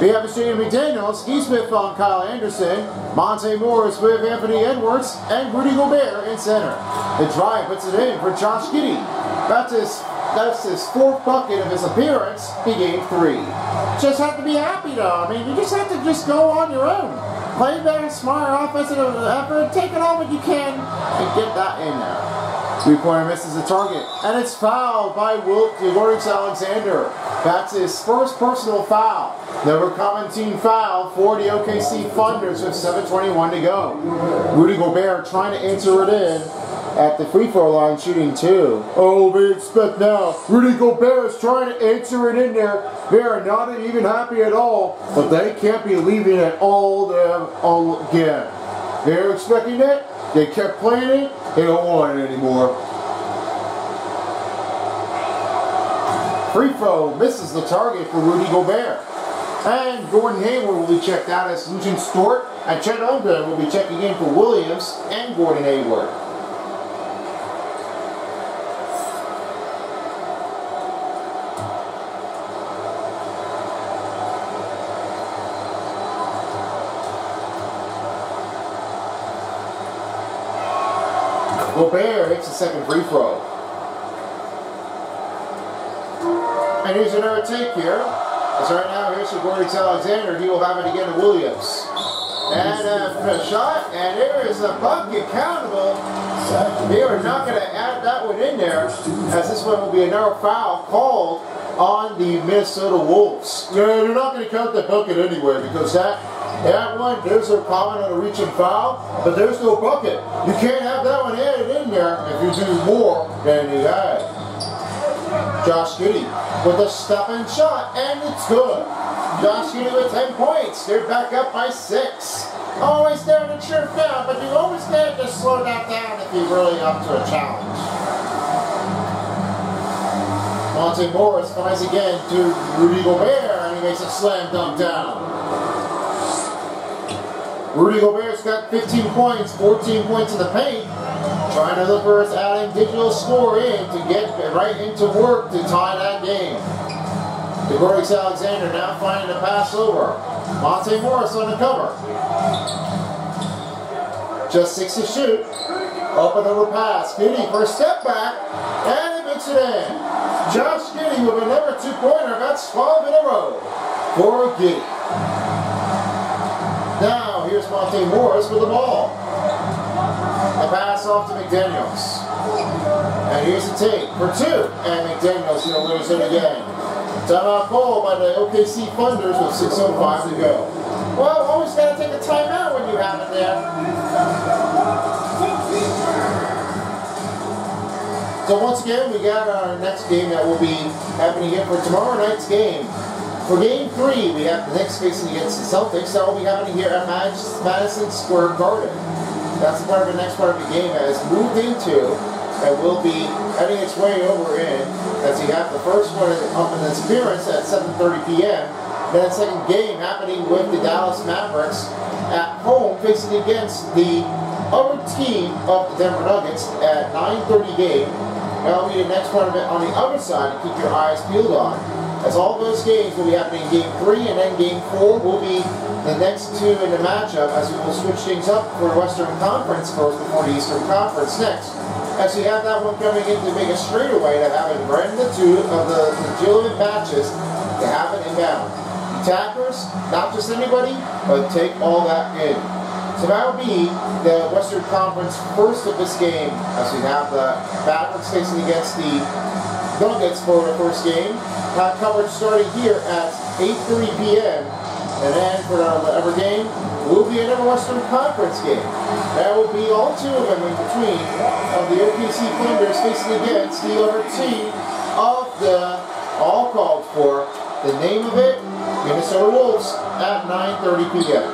We have Shane McDaniels, he's with um, Kyle Anderson, Monte Morris with Anthony Edwards, and Rudy Gobert in center. The drive puts it in for Josh Giddey. That's his, that's his fourth bucket of his appearance. He gained three. Just have to be happy though. I mean, you just have to just go on your own. Play better, smarter offensive effort, take it all what you can, and get that in there. Three-pointer misses the target, and it's fouled by Wilt Lawrence Alexander. That's his first personal foul. Never common team foul for the OKC Thunders with 7.21 to go. Rudy Gobert trying to answer it in. At the free throw line shooting two. Oh, we expect now. Rudy Gobert is trying to answer it in there. They are not even happy at all, but they can't be leaving it all them all again. They're expecting it. They kept playing it. They don't want it anymore. Free throw misses the target for Rudy Gobert. And Gordon Hayward will be checked out as Lucian Stewart And Chet Holmgren will be checking in for Williams and Gordon Hayward. Gobert hits the second free throw. And here's another take here. As right now, here's Gordon Alexander. He will have it again to Williams. And a shot, and there is a bucket countable. They are not going to add that one in there, as this one will be another foul called on the Minnesota Wolves. Yeah, they're not going to count that bucket anyway, because that that one, there's a comment on a reaching foul, but there's no bucket. You can't have that one added in there if you do more than you had. Josh Giddey with a stopping shot, and it's good. Josh Giddey with 10 points. They're back up by six. Always there to chirp down, but you always need to slow that down if you're really up to a challenge. Monte Morris finds again to Rudy Gobert, and he makes a slam dunk down. Rudy Gobert's got 15 points, 14 points in the paint. Trying to look for his adding digital score in to get right into work to tie that game. DeGordix Alexander now finding a pass over. Monte Morris on the cover. Just six to shoot. Up and over pass. Giddey for a step back. And he makes it in. Josh Giddey with another two-pointer. That's 12 in a row for Giddey. Here's Monte Morris with the ball. A pass off to McDaniels. And here's the take for two. And McDaniels going to lose it again. Timeout call by the OKC Thunders with 6.05 to go. Well, always got to take a timeout when you have it there. So once again, we got our next game that will be happening here for tomorrow night's game. For game three, we have the Knicks facing against the Celtics. That will be happening here at Madison Square Garden. That's the part of the next part of the game that is moved into and will be heading its way over in as you have the first one up in this appearance at 7.30 p.m. Then second game happening with the Dallas Mavericks at home facing against the other team of the Denver Nuggets at 9.30 game. That'll be the next part of it on the other side to keep your eyes peeled on. As all those games will be happening in game three and then game four will be the next two in the matchup as we will switch things up for Western Conference first before the Eastern Conference next. As we have that one coming in to make a straightaway to have it in the two of the legitimate matches to have it inbound. Attackers, not just anybody, but take all that in. So that will be the Western Conference first of this game as we have the Mavericks facing against the Nuggets for the first game. Coverage starting here at 8.30 p.m. And then for other game will be another Western Conference game. That will be all two of them in between of the OPC Thunders facing against the other team of the all called for. The name of it, Minnesota Wolves at 9.30 p.m.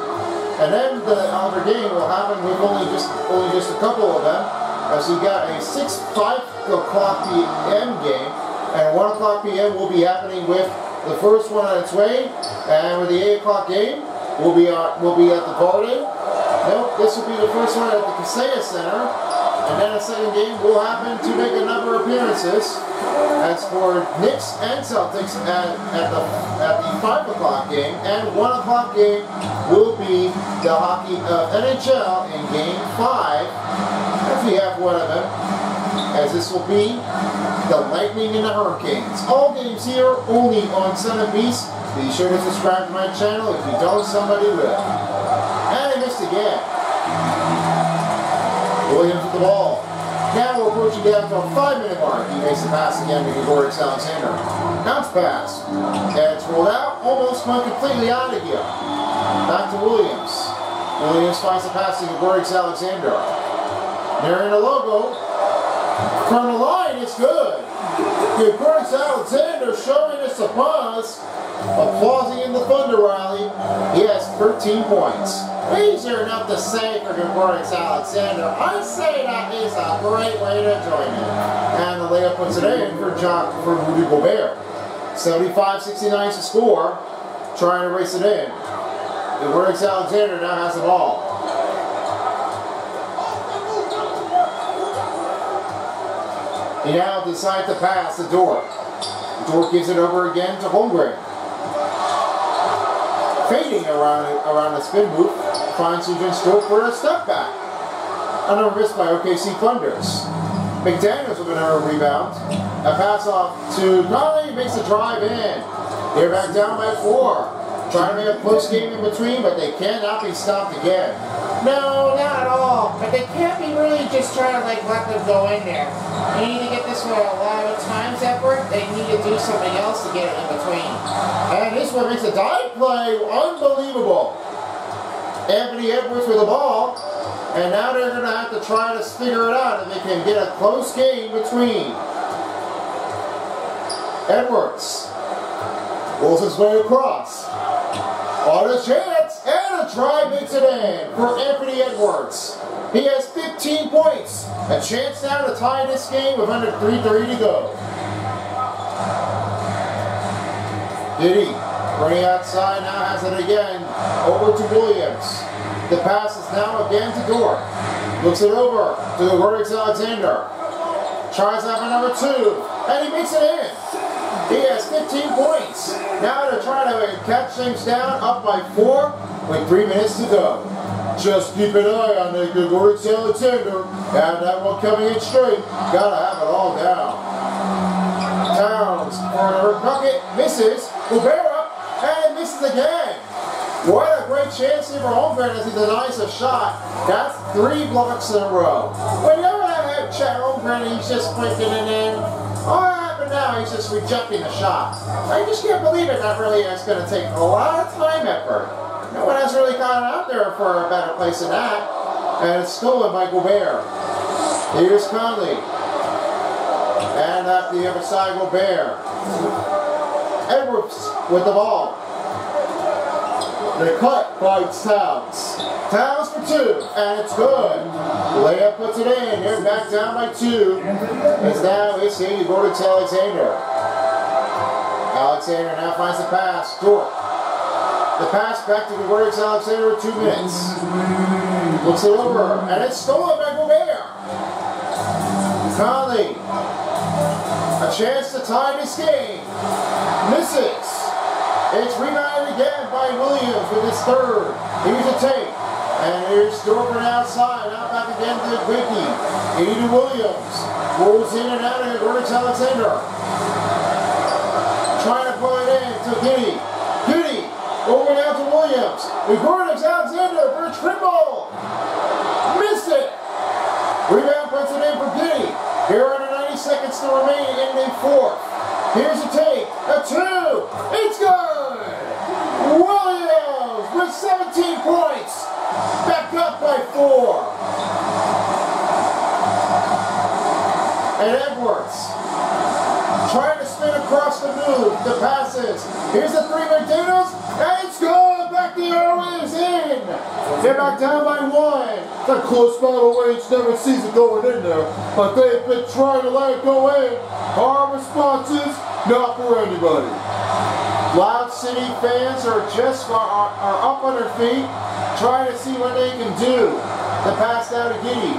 And then the other game will happen with only just only just a couple of them, as we got a 6 5 o'clock p.m. game, and 1 o'clock p.m. will be happening with the first one on its way, and with the 8 o'clock game, will be uh, will be at the Garden. Nope, this will be the first one at the Kaseya Center, and then a second game will happen to make a number of appearances. As for Knicks and Celtics at, at the at the five o'clock game and one o'clock game will be the hockey uh, NHL in game five. If we have one of them, as this will be the Lightning and the Hurricanes. All games here only on Son of Beast. Be sure to subscribe to my channel. If you don't, somebody will. And I missed again. Williams with the ball. Now we're approaching down to a five-minute mark. He makes the pass again to Gregorius Alexander. Bounce pass. And it's rolled out, almost went completely out of here. Back to Williams. Williams finds the pass to Gregorius Alexander. The logo. From the line, it's good. The Curtis Alexander showing us a buzz. Applauding in the Thunder rally. He has 13 points. These are enough to say for Gregorius Alexander. I say that is a great way to join it. And the layup puts it in for John for Rudy Gobert. 75-69 is the score. Trying to race it in. Gregorius Alexander now has the ball. He now decides to pass the door. Dort gives it over again to Holmgren. Fading around around the spin move, finds Eugene Stewart for a step back. Another miss by OKC Thunders. McDaniels with another rebound. A pass off to Conley, makes a drive in. They're back down by four. Trying to make a close game in between, but they cannot be stopped again. No, not at all. But they can't be really just trying to like let them go in there. They need to get this one a lot of times effort. They need to do something else to get it in between. And this one makes a dive play unbelievable. Anthony Edwards with the ball. And now they're going to have to try to figure it out if they can get a close game between. Edwards his way across. On a chance, and a try makes it in for Anthony Edwards. He has 15 points. A chance now to tie this game with under 3.30 to go. Diddy running outside now has it again. Over to Williams. The pass is now again to Dort. Looks it over to the Vertex Alexander. Tries out for number two, and he makes it in. He has 15 points. Now to try to catch things down, up by four, with three minutes to go. Just keep an eye on the Gregorius Alexander. Have that one coming in straight. Gotta have it all down. Towns for her bucket, misses. Rivera, and misses again. What a great chance here for Holmgren as he denies a shot. That's three blocks in a row. Whenever I have Chet Holmgren, he's just flicking it in. What happened now? He's just rejecting the shot. I just can't believe it. That really is going to take a lot of time effort. No one has really gotten out there for a better place than that. And it's stolen by Gobert. Here's Conley. And at the other side, Gobert. Edwards with the ball. The cut by Towns. Towns for two, and it's good. Layup puts it in. They're back down by two. It's now it's Sadie Gordon to Alexander. Alexander now finds the pass. Dort. The pass back to Gregorius Alexander with two minutes. Looks it over, and it's stolen by Gobert. Conley. A chance to tie this game. Misses. It's rebounded again by Williams with his third. Here's a take. And here's Dorfman outside. Out back again to Quickie. 80 to Williams. Rolls in and out of Gregorius Alexander. Trying to pull it in to Giddey. Giddey. Over now to Williams. Gregorius Alexander for a triple. Missed it. Rebound puts it in for Giddey. Here are the 90 seconds to remain in the fourth. Here's a take. A two. It's good. Williams with 17 points. Back up by four. And Edwards trying to spin across the move. The passes. Here's the three McDaniels. And it's good. Back the is in. They're back down by one. A close battle Wage never sees it going in there, but they've been trying to let it go in. Our responses, not for anybody. Loud City fans are just are, are up on their feet, trying to see what they can do. to pass down to Giddey.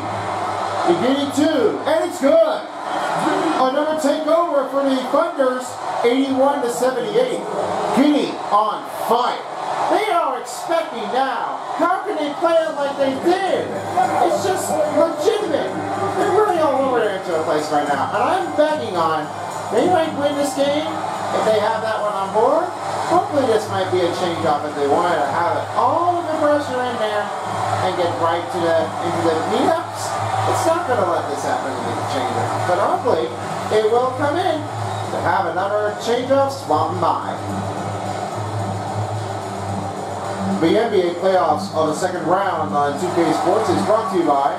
To Giddey two, and it's good. Another takeover for the Thunders, 81 to 78. Giddey on fire. Expecting now. How can they play it like they did? It's just legitimate. They're really all over into a place right now. And I'm betting on they might win this game if they have that one on board. Hopefully this might be a change up if they wanted to have it all of the pressure in there and get right to the into the meetups. It's not going to let this happen to the change. But hopefully it will come in to have another change up swamp by. The NBA playoffs of the second round on 2K Sports is brought to you by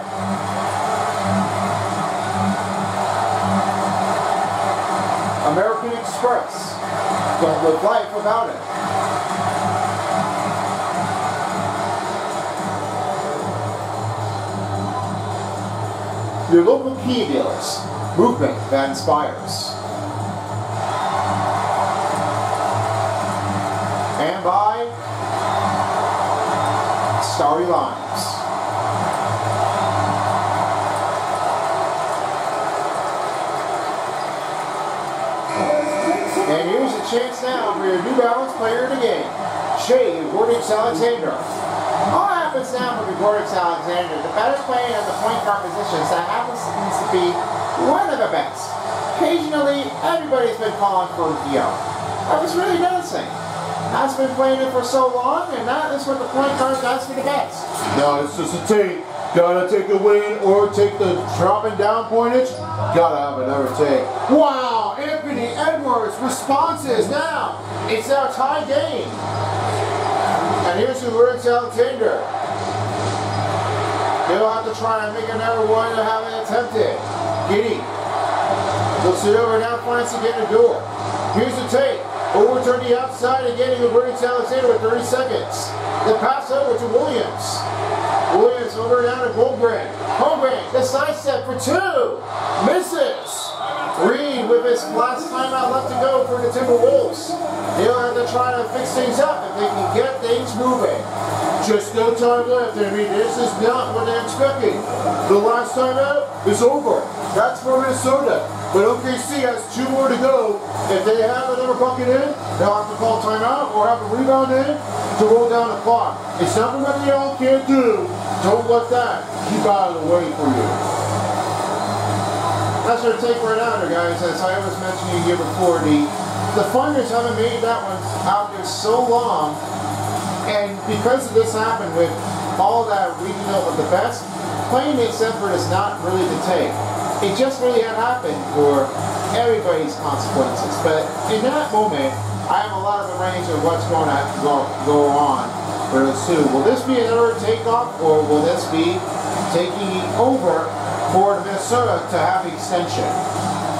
American Express. Don't live life without it. Your local key dealers. Movement that inspires. Lines. And here's a chance now for your New Balance player of the game, Shea Gordix Alexander. All happens now for Gordix Alexander, the better player in the point guard positions that happens to be one of the best. Occasionally, everybody's been calling for Dio. I was really noticing. I've been playing it for so long, and that is what the point guard does for the best. No, it's just a take. Gotta take the win or take the dropping down pointage. Gotta have another take. Wow, Anthony Edwards responses now. It's our tie game. And here's who Lawrence Alexander. They'll have to try and make another one to have it attempted. Giddey. Looks it over now, finds to get a door. Here's the take. Overturn the outside and getting Lawrence Alexander with 30 seconds. The pass over to Williams. Williams over down to Goldgren. Holmgren, the side step for two. Misses. Reid with his last timeout left to go for the Timberwolves. They'll have to try to fix things up if they can get things moving. Just no time left. I mean, this is not what they're expecting. The last timeout is over. That's for Minnesota. But OKC has two more to go. If they have another bucket in, they'll have to call timeout or have a rebound in to roll down the clock. It's something that they all can't do. Don't let that keep out of the way for you. That's our take right out there, guys. As I was mentioning here before, the the funders haven't made that one out there so long, and because of this happened with all that regional of the best, playing this effort is not really the take. It just really had happened for everybody's consequences. But in that moment, I have a lot of the range of what's going to go, go on for the Sioux. Will this be another takeoff, or will this be taking over for Minnesota to have extension?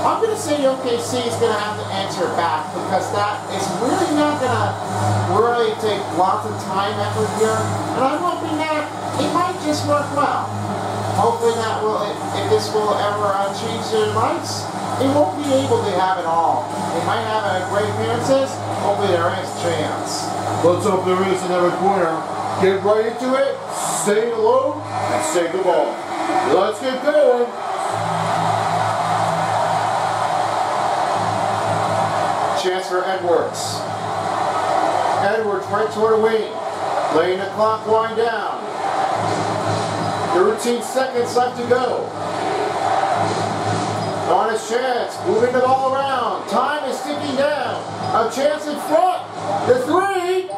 I'm going to say OKC is going to have to answer back because that is really not going to really take lots of time effort here. And I'm hoping that it might just work well. Hopefully that will, if, this will ever uh, change their rights, it won't be able to have it all. They might have a great appearances. Hopefully there is a chance. Let's hope there is another corner. Get right into it, stay low, and save the ball. Let's get going. Chance for Edwards. Edwards right toward the wing. Laying the clock wind down. 13 seconds left to go. On his chance, moving the ball around. Time is ticking down. A chance in front. The three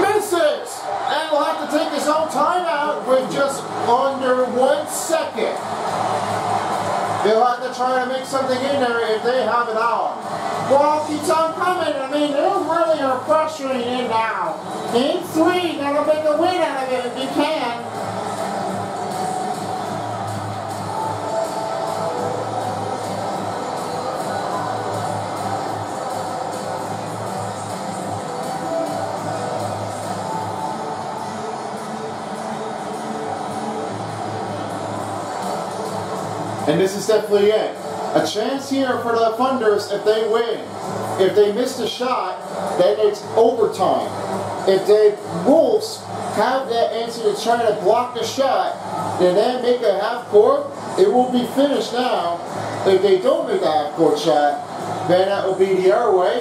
misses. And will have to take his own timeout with just under one second. They'll have to try to make something in there if they have it all. Well, keeps on coming. I mean, they really are pressuring in now. Game three, gotta make a win out of it if you can. And this is definitely it. A chance here for the funders if they win. If they miss the shot, then it's overtime. If the Wolves have that answer to try to block the shot and then make a half court, it will be finished now. If they don't make a half court shot, then that will be the other way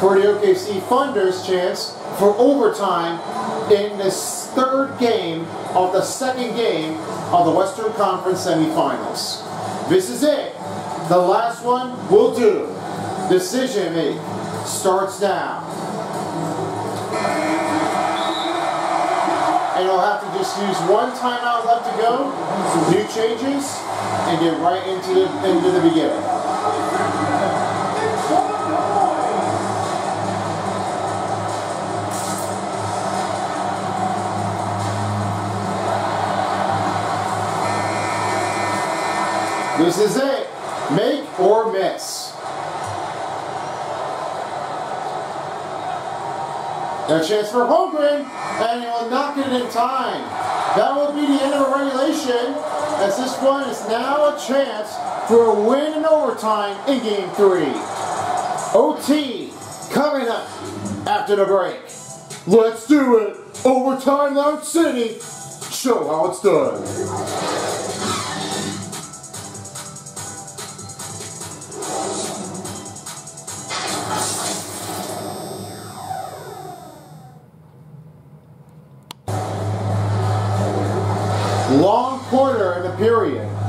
for the OKC funders chance for overtime in this third game of the second game of the Western Conference semifinals. This is it. The last one will do. Decision make starts now. And you'll have to just use one timeout left to go, some new changes, and get right into the into the beginning. This is it. Make or miss. A chance for Holmgren, and he will knock it in time. That will be the end of regulation, as this one is now a chance for a win in overtime in Game 3. OT coming up after the break. Let's do it! Overtime Loud City! Show how it's done.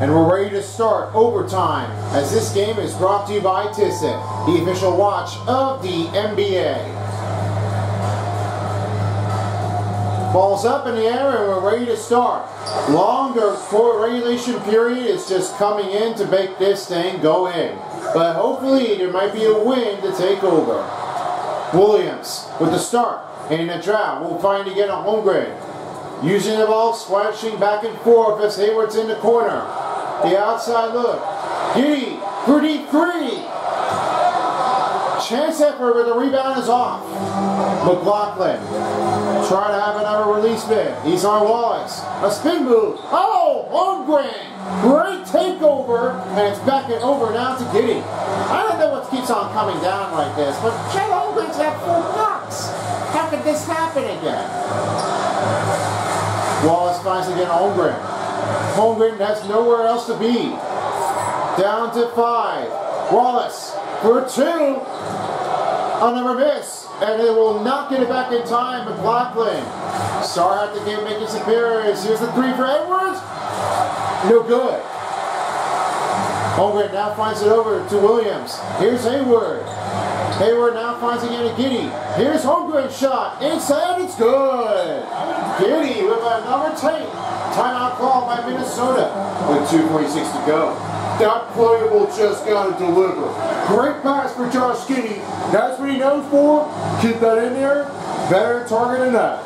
And we're ready to start overtime as this game is brought to you by Tissot, the official watch of the NBA. Ball's up in the air and we're ready to start. Longer for regulation period is just coming in to make this thing go in. But hopefully there might be a win to take over. Williams with the start and a drought. We'll find again a home grid. Using the ball, swashing back and forth as Hayward's in the corner. The outside look. Giddey, pretty free. Chance effort, but the rebound is off. McLaughlin trying to have another release bid. He's on Wallace. A spin move. Oh, Holmgren. Great takeover, and it's back and over now to Giddey. I don't know what keeps on coming down like this, but Chet Holmgren's got four bucks. How could this happen again? Wallace finds again Holmgren. Holmgren has nowhere else to be. Down to five. Wallace for two. Another miss. And it will not get it back in time. McLaughlin. Start out the game making his appearance. Here's the three for Edwards. No good. Holmgren now finds it over to Williams. Here's Hayward. Hayward now finds again a Giddey. Here's Holmgren's shot. Inside, it's good. Giddey with a number 10. Timeout call by Minnesota with 2.46 to go. That playable just got to deliver. Great pass for Josh Giddy. That's what he knows for. Keep that in there. Better target than that.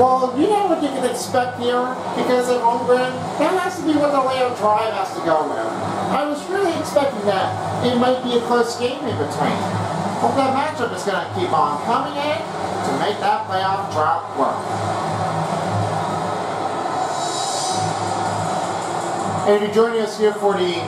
Well, you know what you can expect here because of Holmgren? That has to be what the layout drive has to go with. I was really expecting that it might be a close game in between. But that matchup is going to keep on coming in to make that playoff drought work. And if you're joining us here for the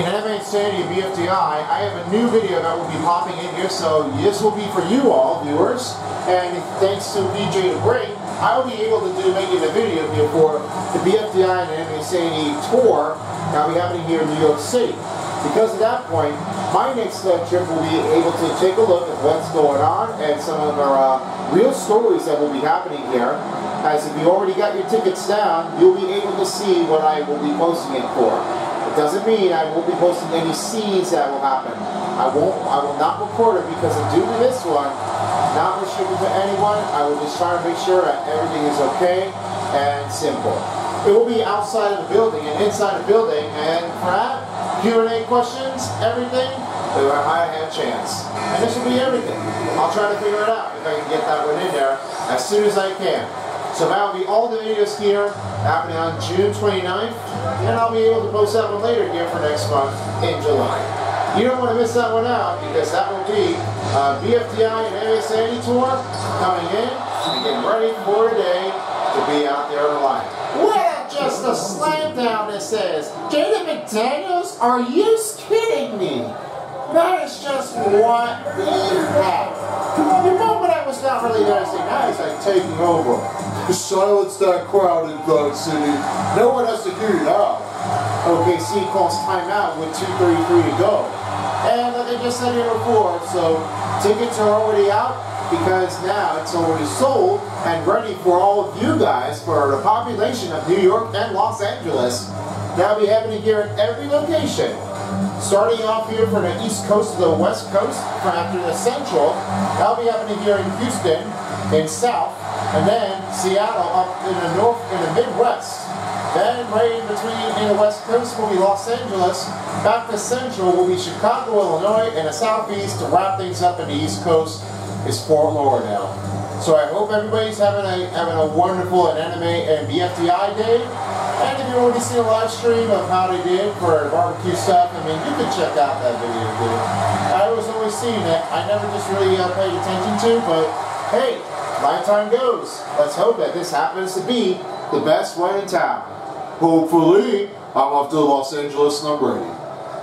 in MMA Insanity BFDI, I have a new video that will be popping in here, so this will be for you all, viewers. And thanks to DJ the Great, I will be able to do making a video here for the BFDI and MMA Insanity tour that will be happening here in New York City. Because at that point, my next uh, trip will be able to take a look at what's going on and some of our uh, real stories that will be happening here. As if you already got your tickets down, you'll be able to see what I will be posting it for. It doesn't mean I won't be posting any scenes that will happen. I won't. I will not record it because due to this one, not restricted to anyone. I will just try to make sure that everything is okay and simple. It will be outside of the building and inside the building, and for that, Q&A questions, everything, I have a high-hand chance. And this will be everything. I'll try to figure it out if I can get that one in there as soon as I can. So that'll be all the videos here happening on June 29th, and I'll be able to post that one later here for next month in July. You don't want to miss that one out because that will be uh, BFDI and ASA tour coming in and getting ready for a day to be out there live. Well, just a slam down this is. Jaden McDaniels, are you kidding me? That is just what we have. The moment I was not really say, now he's like taking over. Silence that crowd in Dog City. No one has to hear you now. OKC calls timeout with 2.33 to go. And like I just said here before, so tickets are already out because now it's already sold and ready for all of you guys for the population of New York and Los Angeles. That'll be happening here at every location. Starting off here from the east coast to the west coast, after the central, that'll be happening here in Houston, in south, and then Seattle up in the north, in the Midwest. Then right in between in the west coast will be Los Angeles. Back to central will be Chicago, Illinois, and the southeast to wrap things up in the east coast is Fort Lauderdale. So I hope everybody's having a having a wonderful and anime and BFDI day. And if you want to see a live stream of how they did for barbecue stuff, I mean, you can check out that video, dude. I was always seeing it. I never just really uh, paid attention to, but hey, lifetime goes. Let's hope that this happens to be the best one in town. Hopefully, I'm off to Los Angeles and.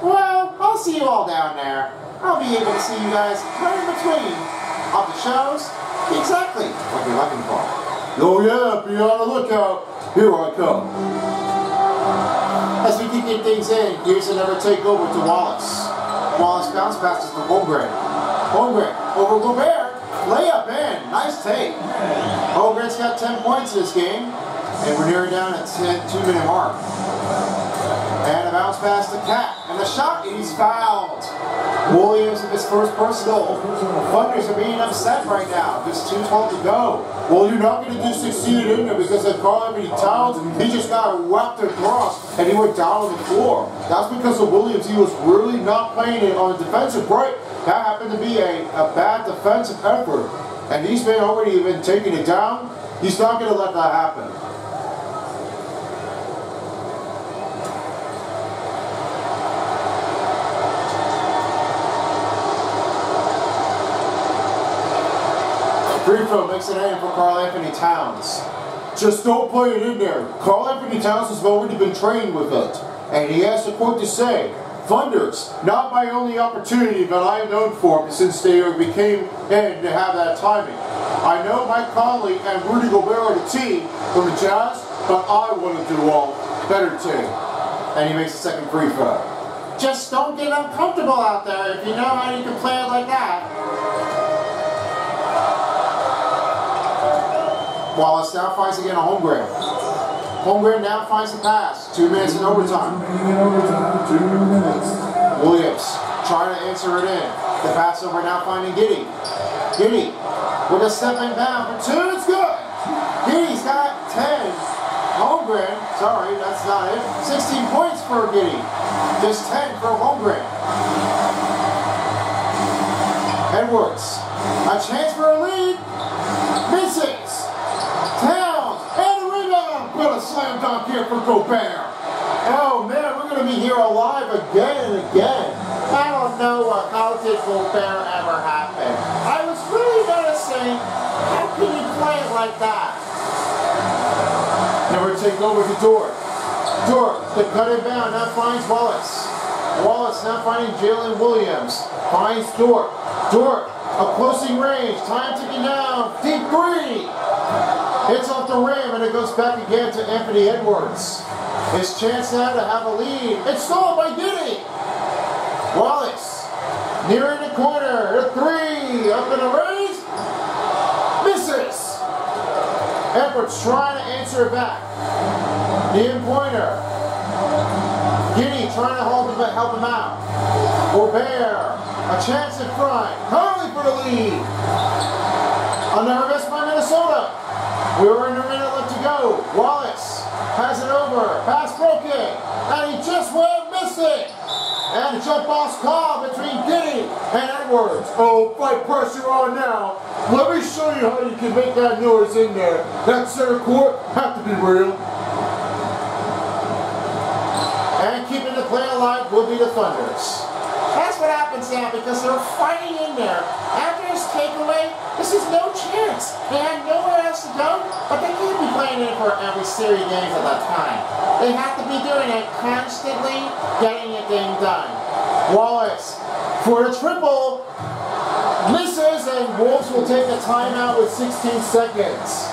Well, I'll see you all down there. I'll be able to see you guys right in between of the shows. Exactly what you're looking for. Oh yeah, be on the lookout. Here I come. As we keep getting things in, here's another take over to Wallace. Wallace bounce passes to Holmgren. Holmgren over Gobert. Layup in. Nice take. Holmgren's got 10 points in this game. And we're nearing down at 10, 2 minute mark. And a bounce pass to Cat. And the shot, he's fouled. Williams with his first personal. Thunders are being upset right now. Just 2.12 to go. Well, you're not going to do succeed in there because of Karl-Anthony Towns. He just got whacked across and he went down on the floor. That's because of Williams. He was really not playing it on a defensive break. That happened to be a, a bad defensive effort. And he's been already been taking it down. He's not going to let that happen. Free throw makes it in for Karl-Anthony Towns. Just don't play it in there. Karl-Anthony Towns has already been trained with it. And he has a quote to say, Thunders, not my only opportunity that I have known for since they became in to have that timing. I know Mike Conley and Rudy Gobert are the team from the Jazz, but I want to do all better team. And he makes a second free throw. Just don't get uncomfortable out there if you know how you can play it like that. Wallace now finds again a Holmgren. Holmgren now finds the pass. Two minutes in overtime. Williams trying to answer it in. The pass over now finding Giddey. Giddey with a stepping down for two. It's good. Giddey's got 10. Holmgren, sorry, that's not it. 16 points for Giddey. Just 10 for Holmgren. Edwards. A chance for a lead. Misses. Towns. And a rebound. What a slam dunk here for Gobert. Oh man, we're going to be here alive again and again. I don't know what, how did Gobert ever happen. I was really noticing, how can you play it like that? Now we're take over to Dort. Dort, the cut it down, now finds Wallace. Wallace now finding Jalen Williams. Finds Dort. Dort, a closing range, time ticking down, deep three. Hits off the rim and it goes back again to Anthony Edwards. His chance now to have a lead. It's stolen by Giddey. Wallace, near in the corner, a three, up in a raise. Misses. Edwards trying to answer back. Ian Pointer. Giddey trying to hold him, help him out. Gobert, a chance in front. Conley for the lead. Another. We were in a minute left to go. Wallace has it over. Pass broken. And he just went missing. And a jump ball's call between Giddey and Edwards. Oh, fight pressure on now. Let me show you how you can make that noise in there. That center court have to be real. And keeping the play alive will be the Thunders. That's what happens now because they're fighting in there. After this is no chance. They had nowhere else to go, but they can't be playing it for every series games at that time. They have to be doing it constantly, getting it thing done. Wallace for a triple misses, and Wolves will take a timeout with 16 seconds.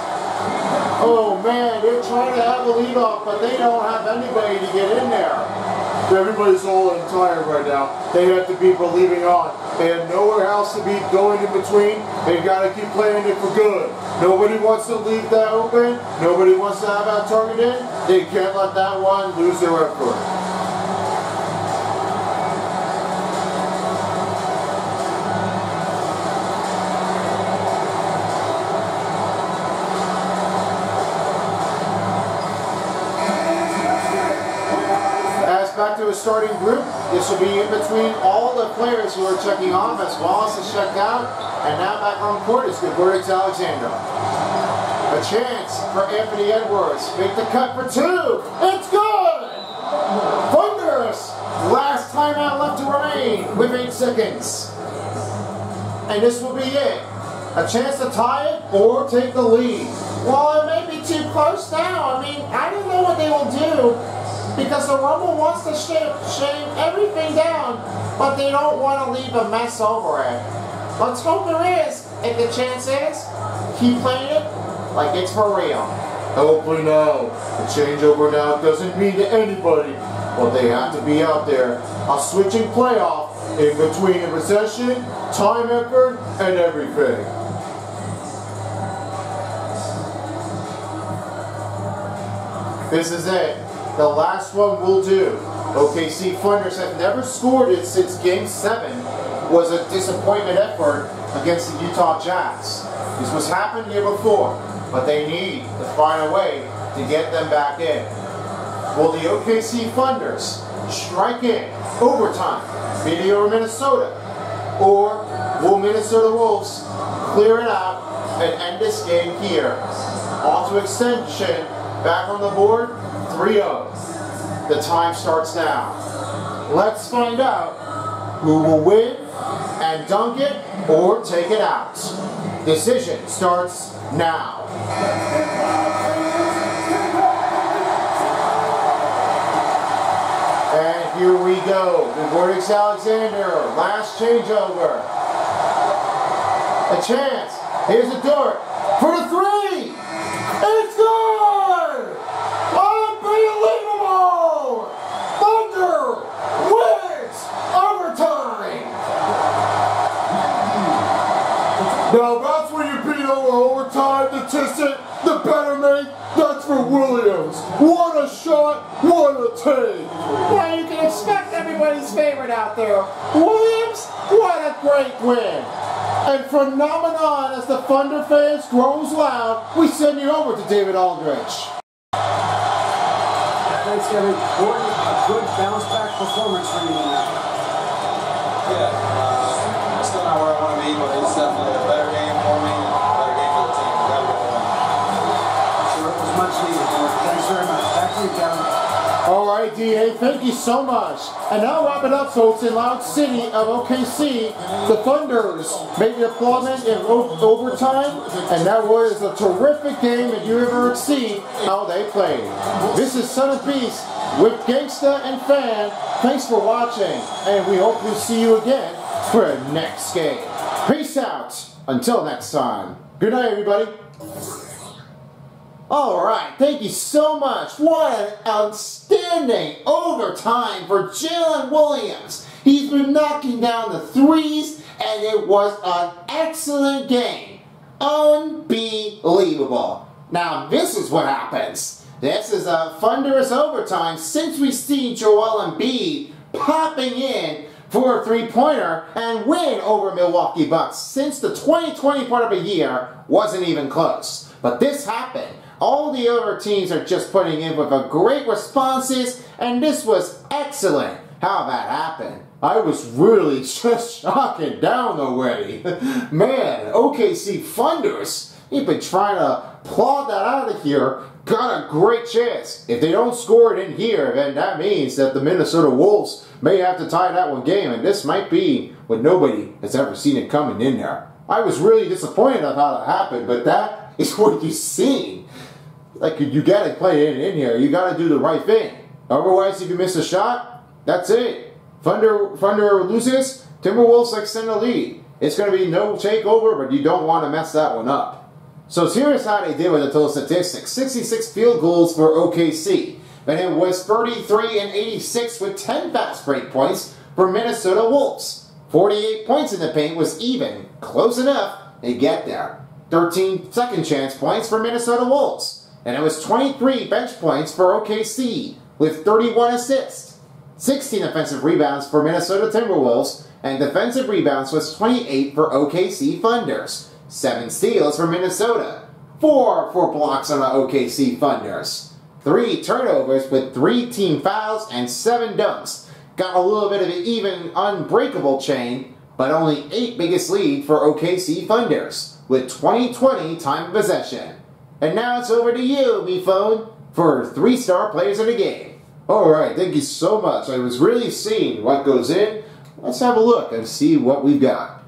Oh man, they're trying to have a lead off, but they don't have anybody to get in there. Everybody's all and tired right now. They have to be believing on. They have nowhere else to be going in between. They've got to keep playing it for good. Nobody wants to leave that open. Nobody wants to have that target in. They can't let that one lose their effort. A starting group, this will be in between all the players who are checking off as Wallace is checked out, and now back on court is Gilgeous-Alexander. A chance for Anthony Edwards. Make the cut for two. It's good! Thunderous! Last timeout left to remain with eight seconds. And this will be it. A chance to tie it or take the lead. Well, it may be too close now. I mean, I don't know what they will do because the Rumble wants to shave, shave everything down, but they don't want to leave a mess over it. Let's hope there is. If the chance is, keep playing it like it's for real. Hopefully no. The changeover now doesn't mean to anybody, but they have to be out there. A switching playoff in between the recession, time effort, and everything. This is it. The last one will do. OKC Thunders have never scored it since Game 7 was a disappointment effort against the Utah Jazz. This was happened year before, but they need to find a way to get them back in. Will the OKC Thunders strike in overtime, beating over Minnesota? Or will Minnesota Wolves clear it out and end this game here? On to extension, back on the board, 3-0. The time starts now. Let's find out who will win and dunk it or take it out. Decision starts now. And here we go. Gilgeous-Alexander, last changeover. A chance. Here's a dart for the three. It's good! Overtime statistic, the better make. That's for Williams. What a shot, what a take. Well, you can expect everybody's favorite out there. Williams, what a great win. And phenomenon as the Thunder fans grows loud, we send you over to David Aldridge. Thanksgiving, Gordon, a good bounce back performance for you tonight. All right, DA, thank you so much. And now wrap it up, folks, in Loud City of OKC. The Thunders made the applaudment in overtime, and that was a terrific game that you ever see how they played. This is Son of Beast with Gangsta and Fan. Thanks for watching, and we hope to see you again for the next game. Peace out. Until next time. Good night, everybody. All right, thank you so much. What an outstanding overtime for Jalen Williams. He's been knocking down the threes, and it was an excellent game. Unbelievable. Now, this is what happens. This is a thunderous overtime since we've seen Joel Embiid popping in for a three-pointer and win over Milwaukee Bucks since the 2020 part of a year wasn't even close. But this happened. All the other teams are just putting in with a great responses, and this was excellent. How that happened? I was really just shocking down already. Man, OKC Thunders, you've been trying to plod that out of here. Got a great chance. If they don't score it in here, then that means that the Minnesota Wolves may have to tie that one game, and this might be what nobody has ever seen it coming in there. I was really disappointed of how that happened, but that is what you've seen. Like you gotta play it in here. You gotta do the right thing. Otherwise, if you miss a shot, that's it. Thunder, Thunder loses. Timberwolves extend the lead. It's gonna be no takeover, but you don't want to mess that one up. So here's how they did with the total statistics: 66 field goals for OKC, and it was 33 and 86 with 10 fast break points for Minnesota Wolves. 48 points in the paint was even, close enough. They get there. 13 second chance points for Minnesota Wolves and it was 23 bench points for OKC with 31 assists, 16 offensive rebounds for Minnesota Timberwolves, and defensive rebounds was 28 for OKC Thunders, 7 steals for Minnesota, 4 for blocks on the OKC Thunders, 3 turnovers with 3 team fouls and 7 dunks. Got a little bit of an even unbreakable chain, but only 8 biggest lead for OKC Thunders, with 20-20 time of possession. And now it's over to you, me phone, for three star players of the game. Alright, thank you so much. I was really seeing what goes in. Let's have a look and see what we've got.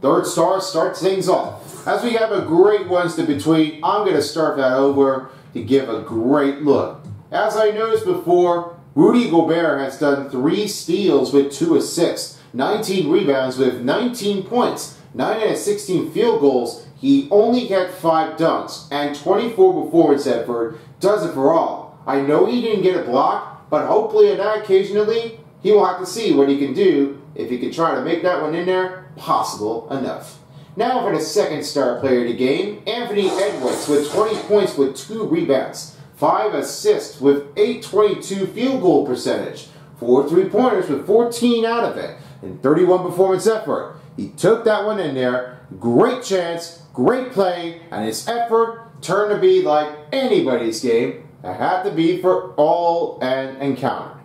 third star starts things off. As we have a great to between, I'm going to start that over to give a great look. As I noticed before, Rudy Gobert has done three steals with two assists, 19 rebounds with 19 points, 9 out of 16 field goals. He only had 5 dunks, and 24 performance effort does it for all. I know he didn't get a block, but hopefully on that occasionally, he will have to see what he can do if he can try to make that one in there possible enough. Now for the second star player of the game, Anthony Edwards with 20 points with 2 rebounds, 5 assists with 822 field goal percentage, 4 three-pointers with 14 out of it, and 31 performance effort. He took that one in there, great chance, great play, and his effort turned to be like anybody's game. It had to be for all and encountered.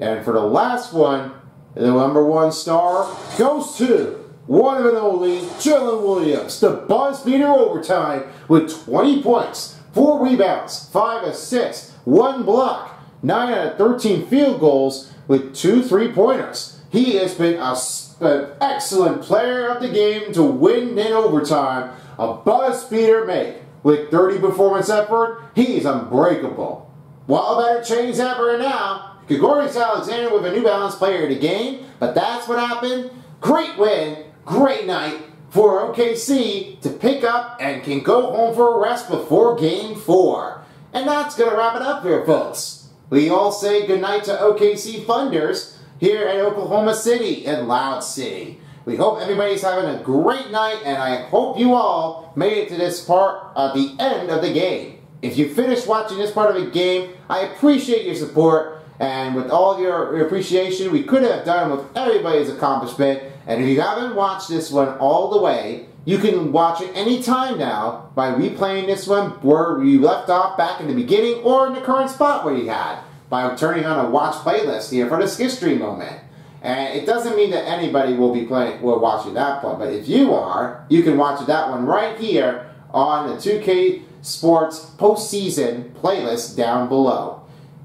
And for the last one, the number one star goes to one of and only Jalen Williams, the buzz beater overtime with 20 points, 4 rebounds, 5 assists, 1 block, 9 out of 13 field goals with 2 three pointers. He has been a, an excellent player of the game to win in overtime, a buzz beater make. With 30 performance effort, he's unbreakable. While better change ever now, Gilgeous-Alexander with a New Balance player the game, but that's what happened. Great win Great night for OKC to pick up and can go home for a rest before game four. And that's going to wrap it up here, folks. We all say goodnight to OKC Thunders here at Oklahoma City and Loud City. We hope everybody's having a great night, and I hope you all made it to this part of the end of the game. If you finished watching this part of the game, I appreciate your support, and with all your appreciation, we could have done with everybody's accomplishment, and if you haven't watched this one all the way, you can watch it anytime now by replaying this one where you left off back in the beginning or in the current spot where you had by turning on a watch playlist here for this history moment. And it doesn't mean that anybody will be playing will watching that one, but if you are, you can watch that one right here on the 2K Sports postseason playlist down below.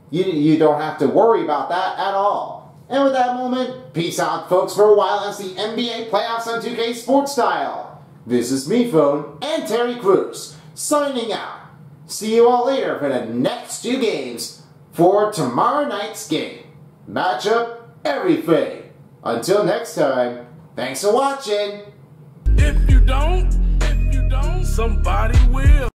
You, you don't have to worry about that at all. And with that moment, peace out, folks, for a while as the NBA playoffs on 2K Sports Style. This is me, Phone, and Terry Cruz signing out. See you all later for the next two games for tomorrow night's game. Matchup, everything. Until next time, thanks for watching. If you don't, if you don't, somebody will.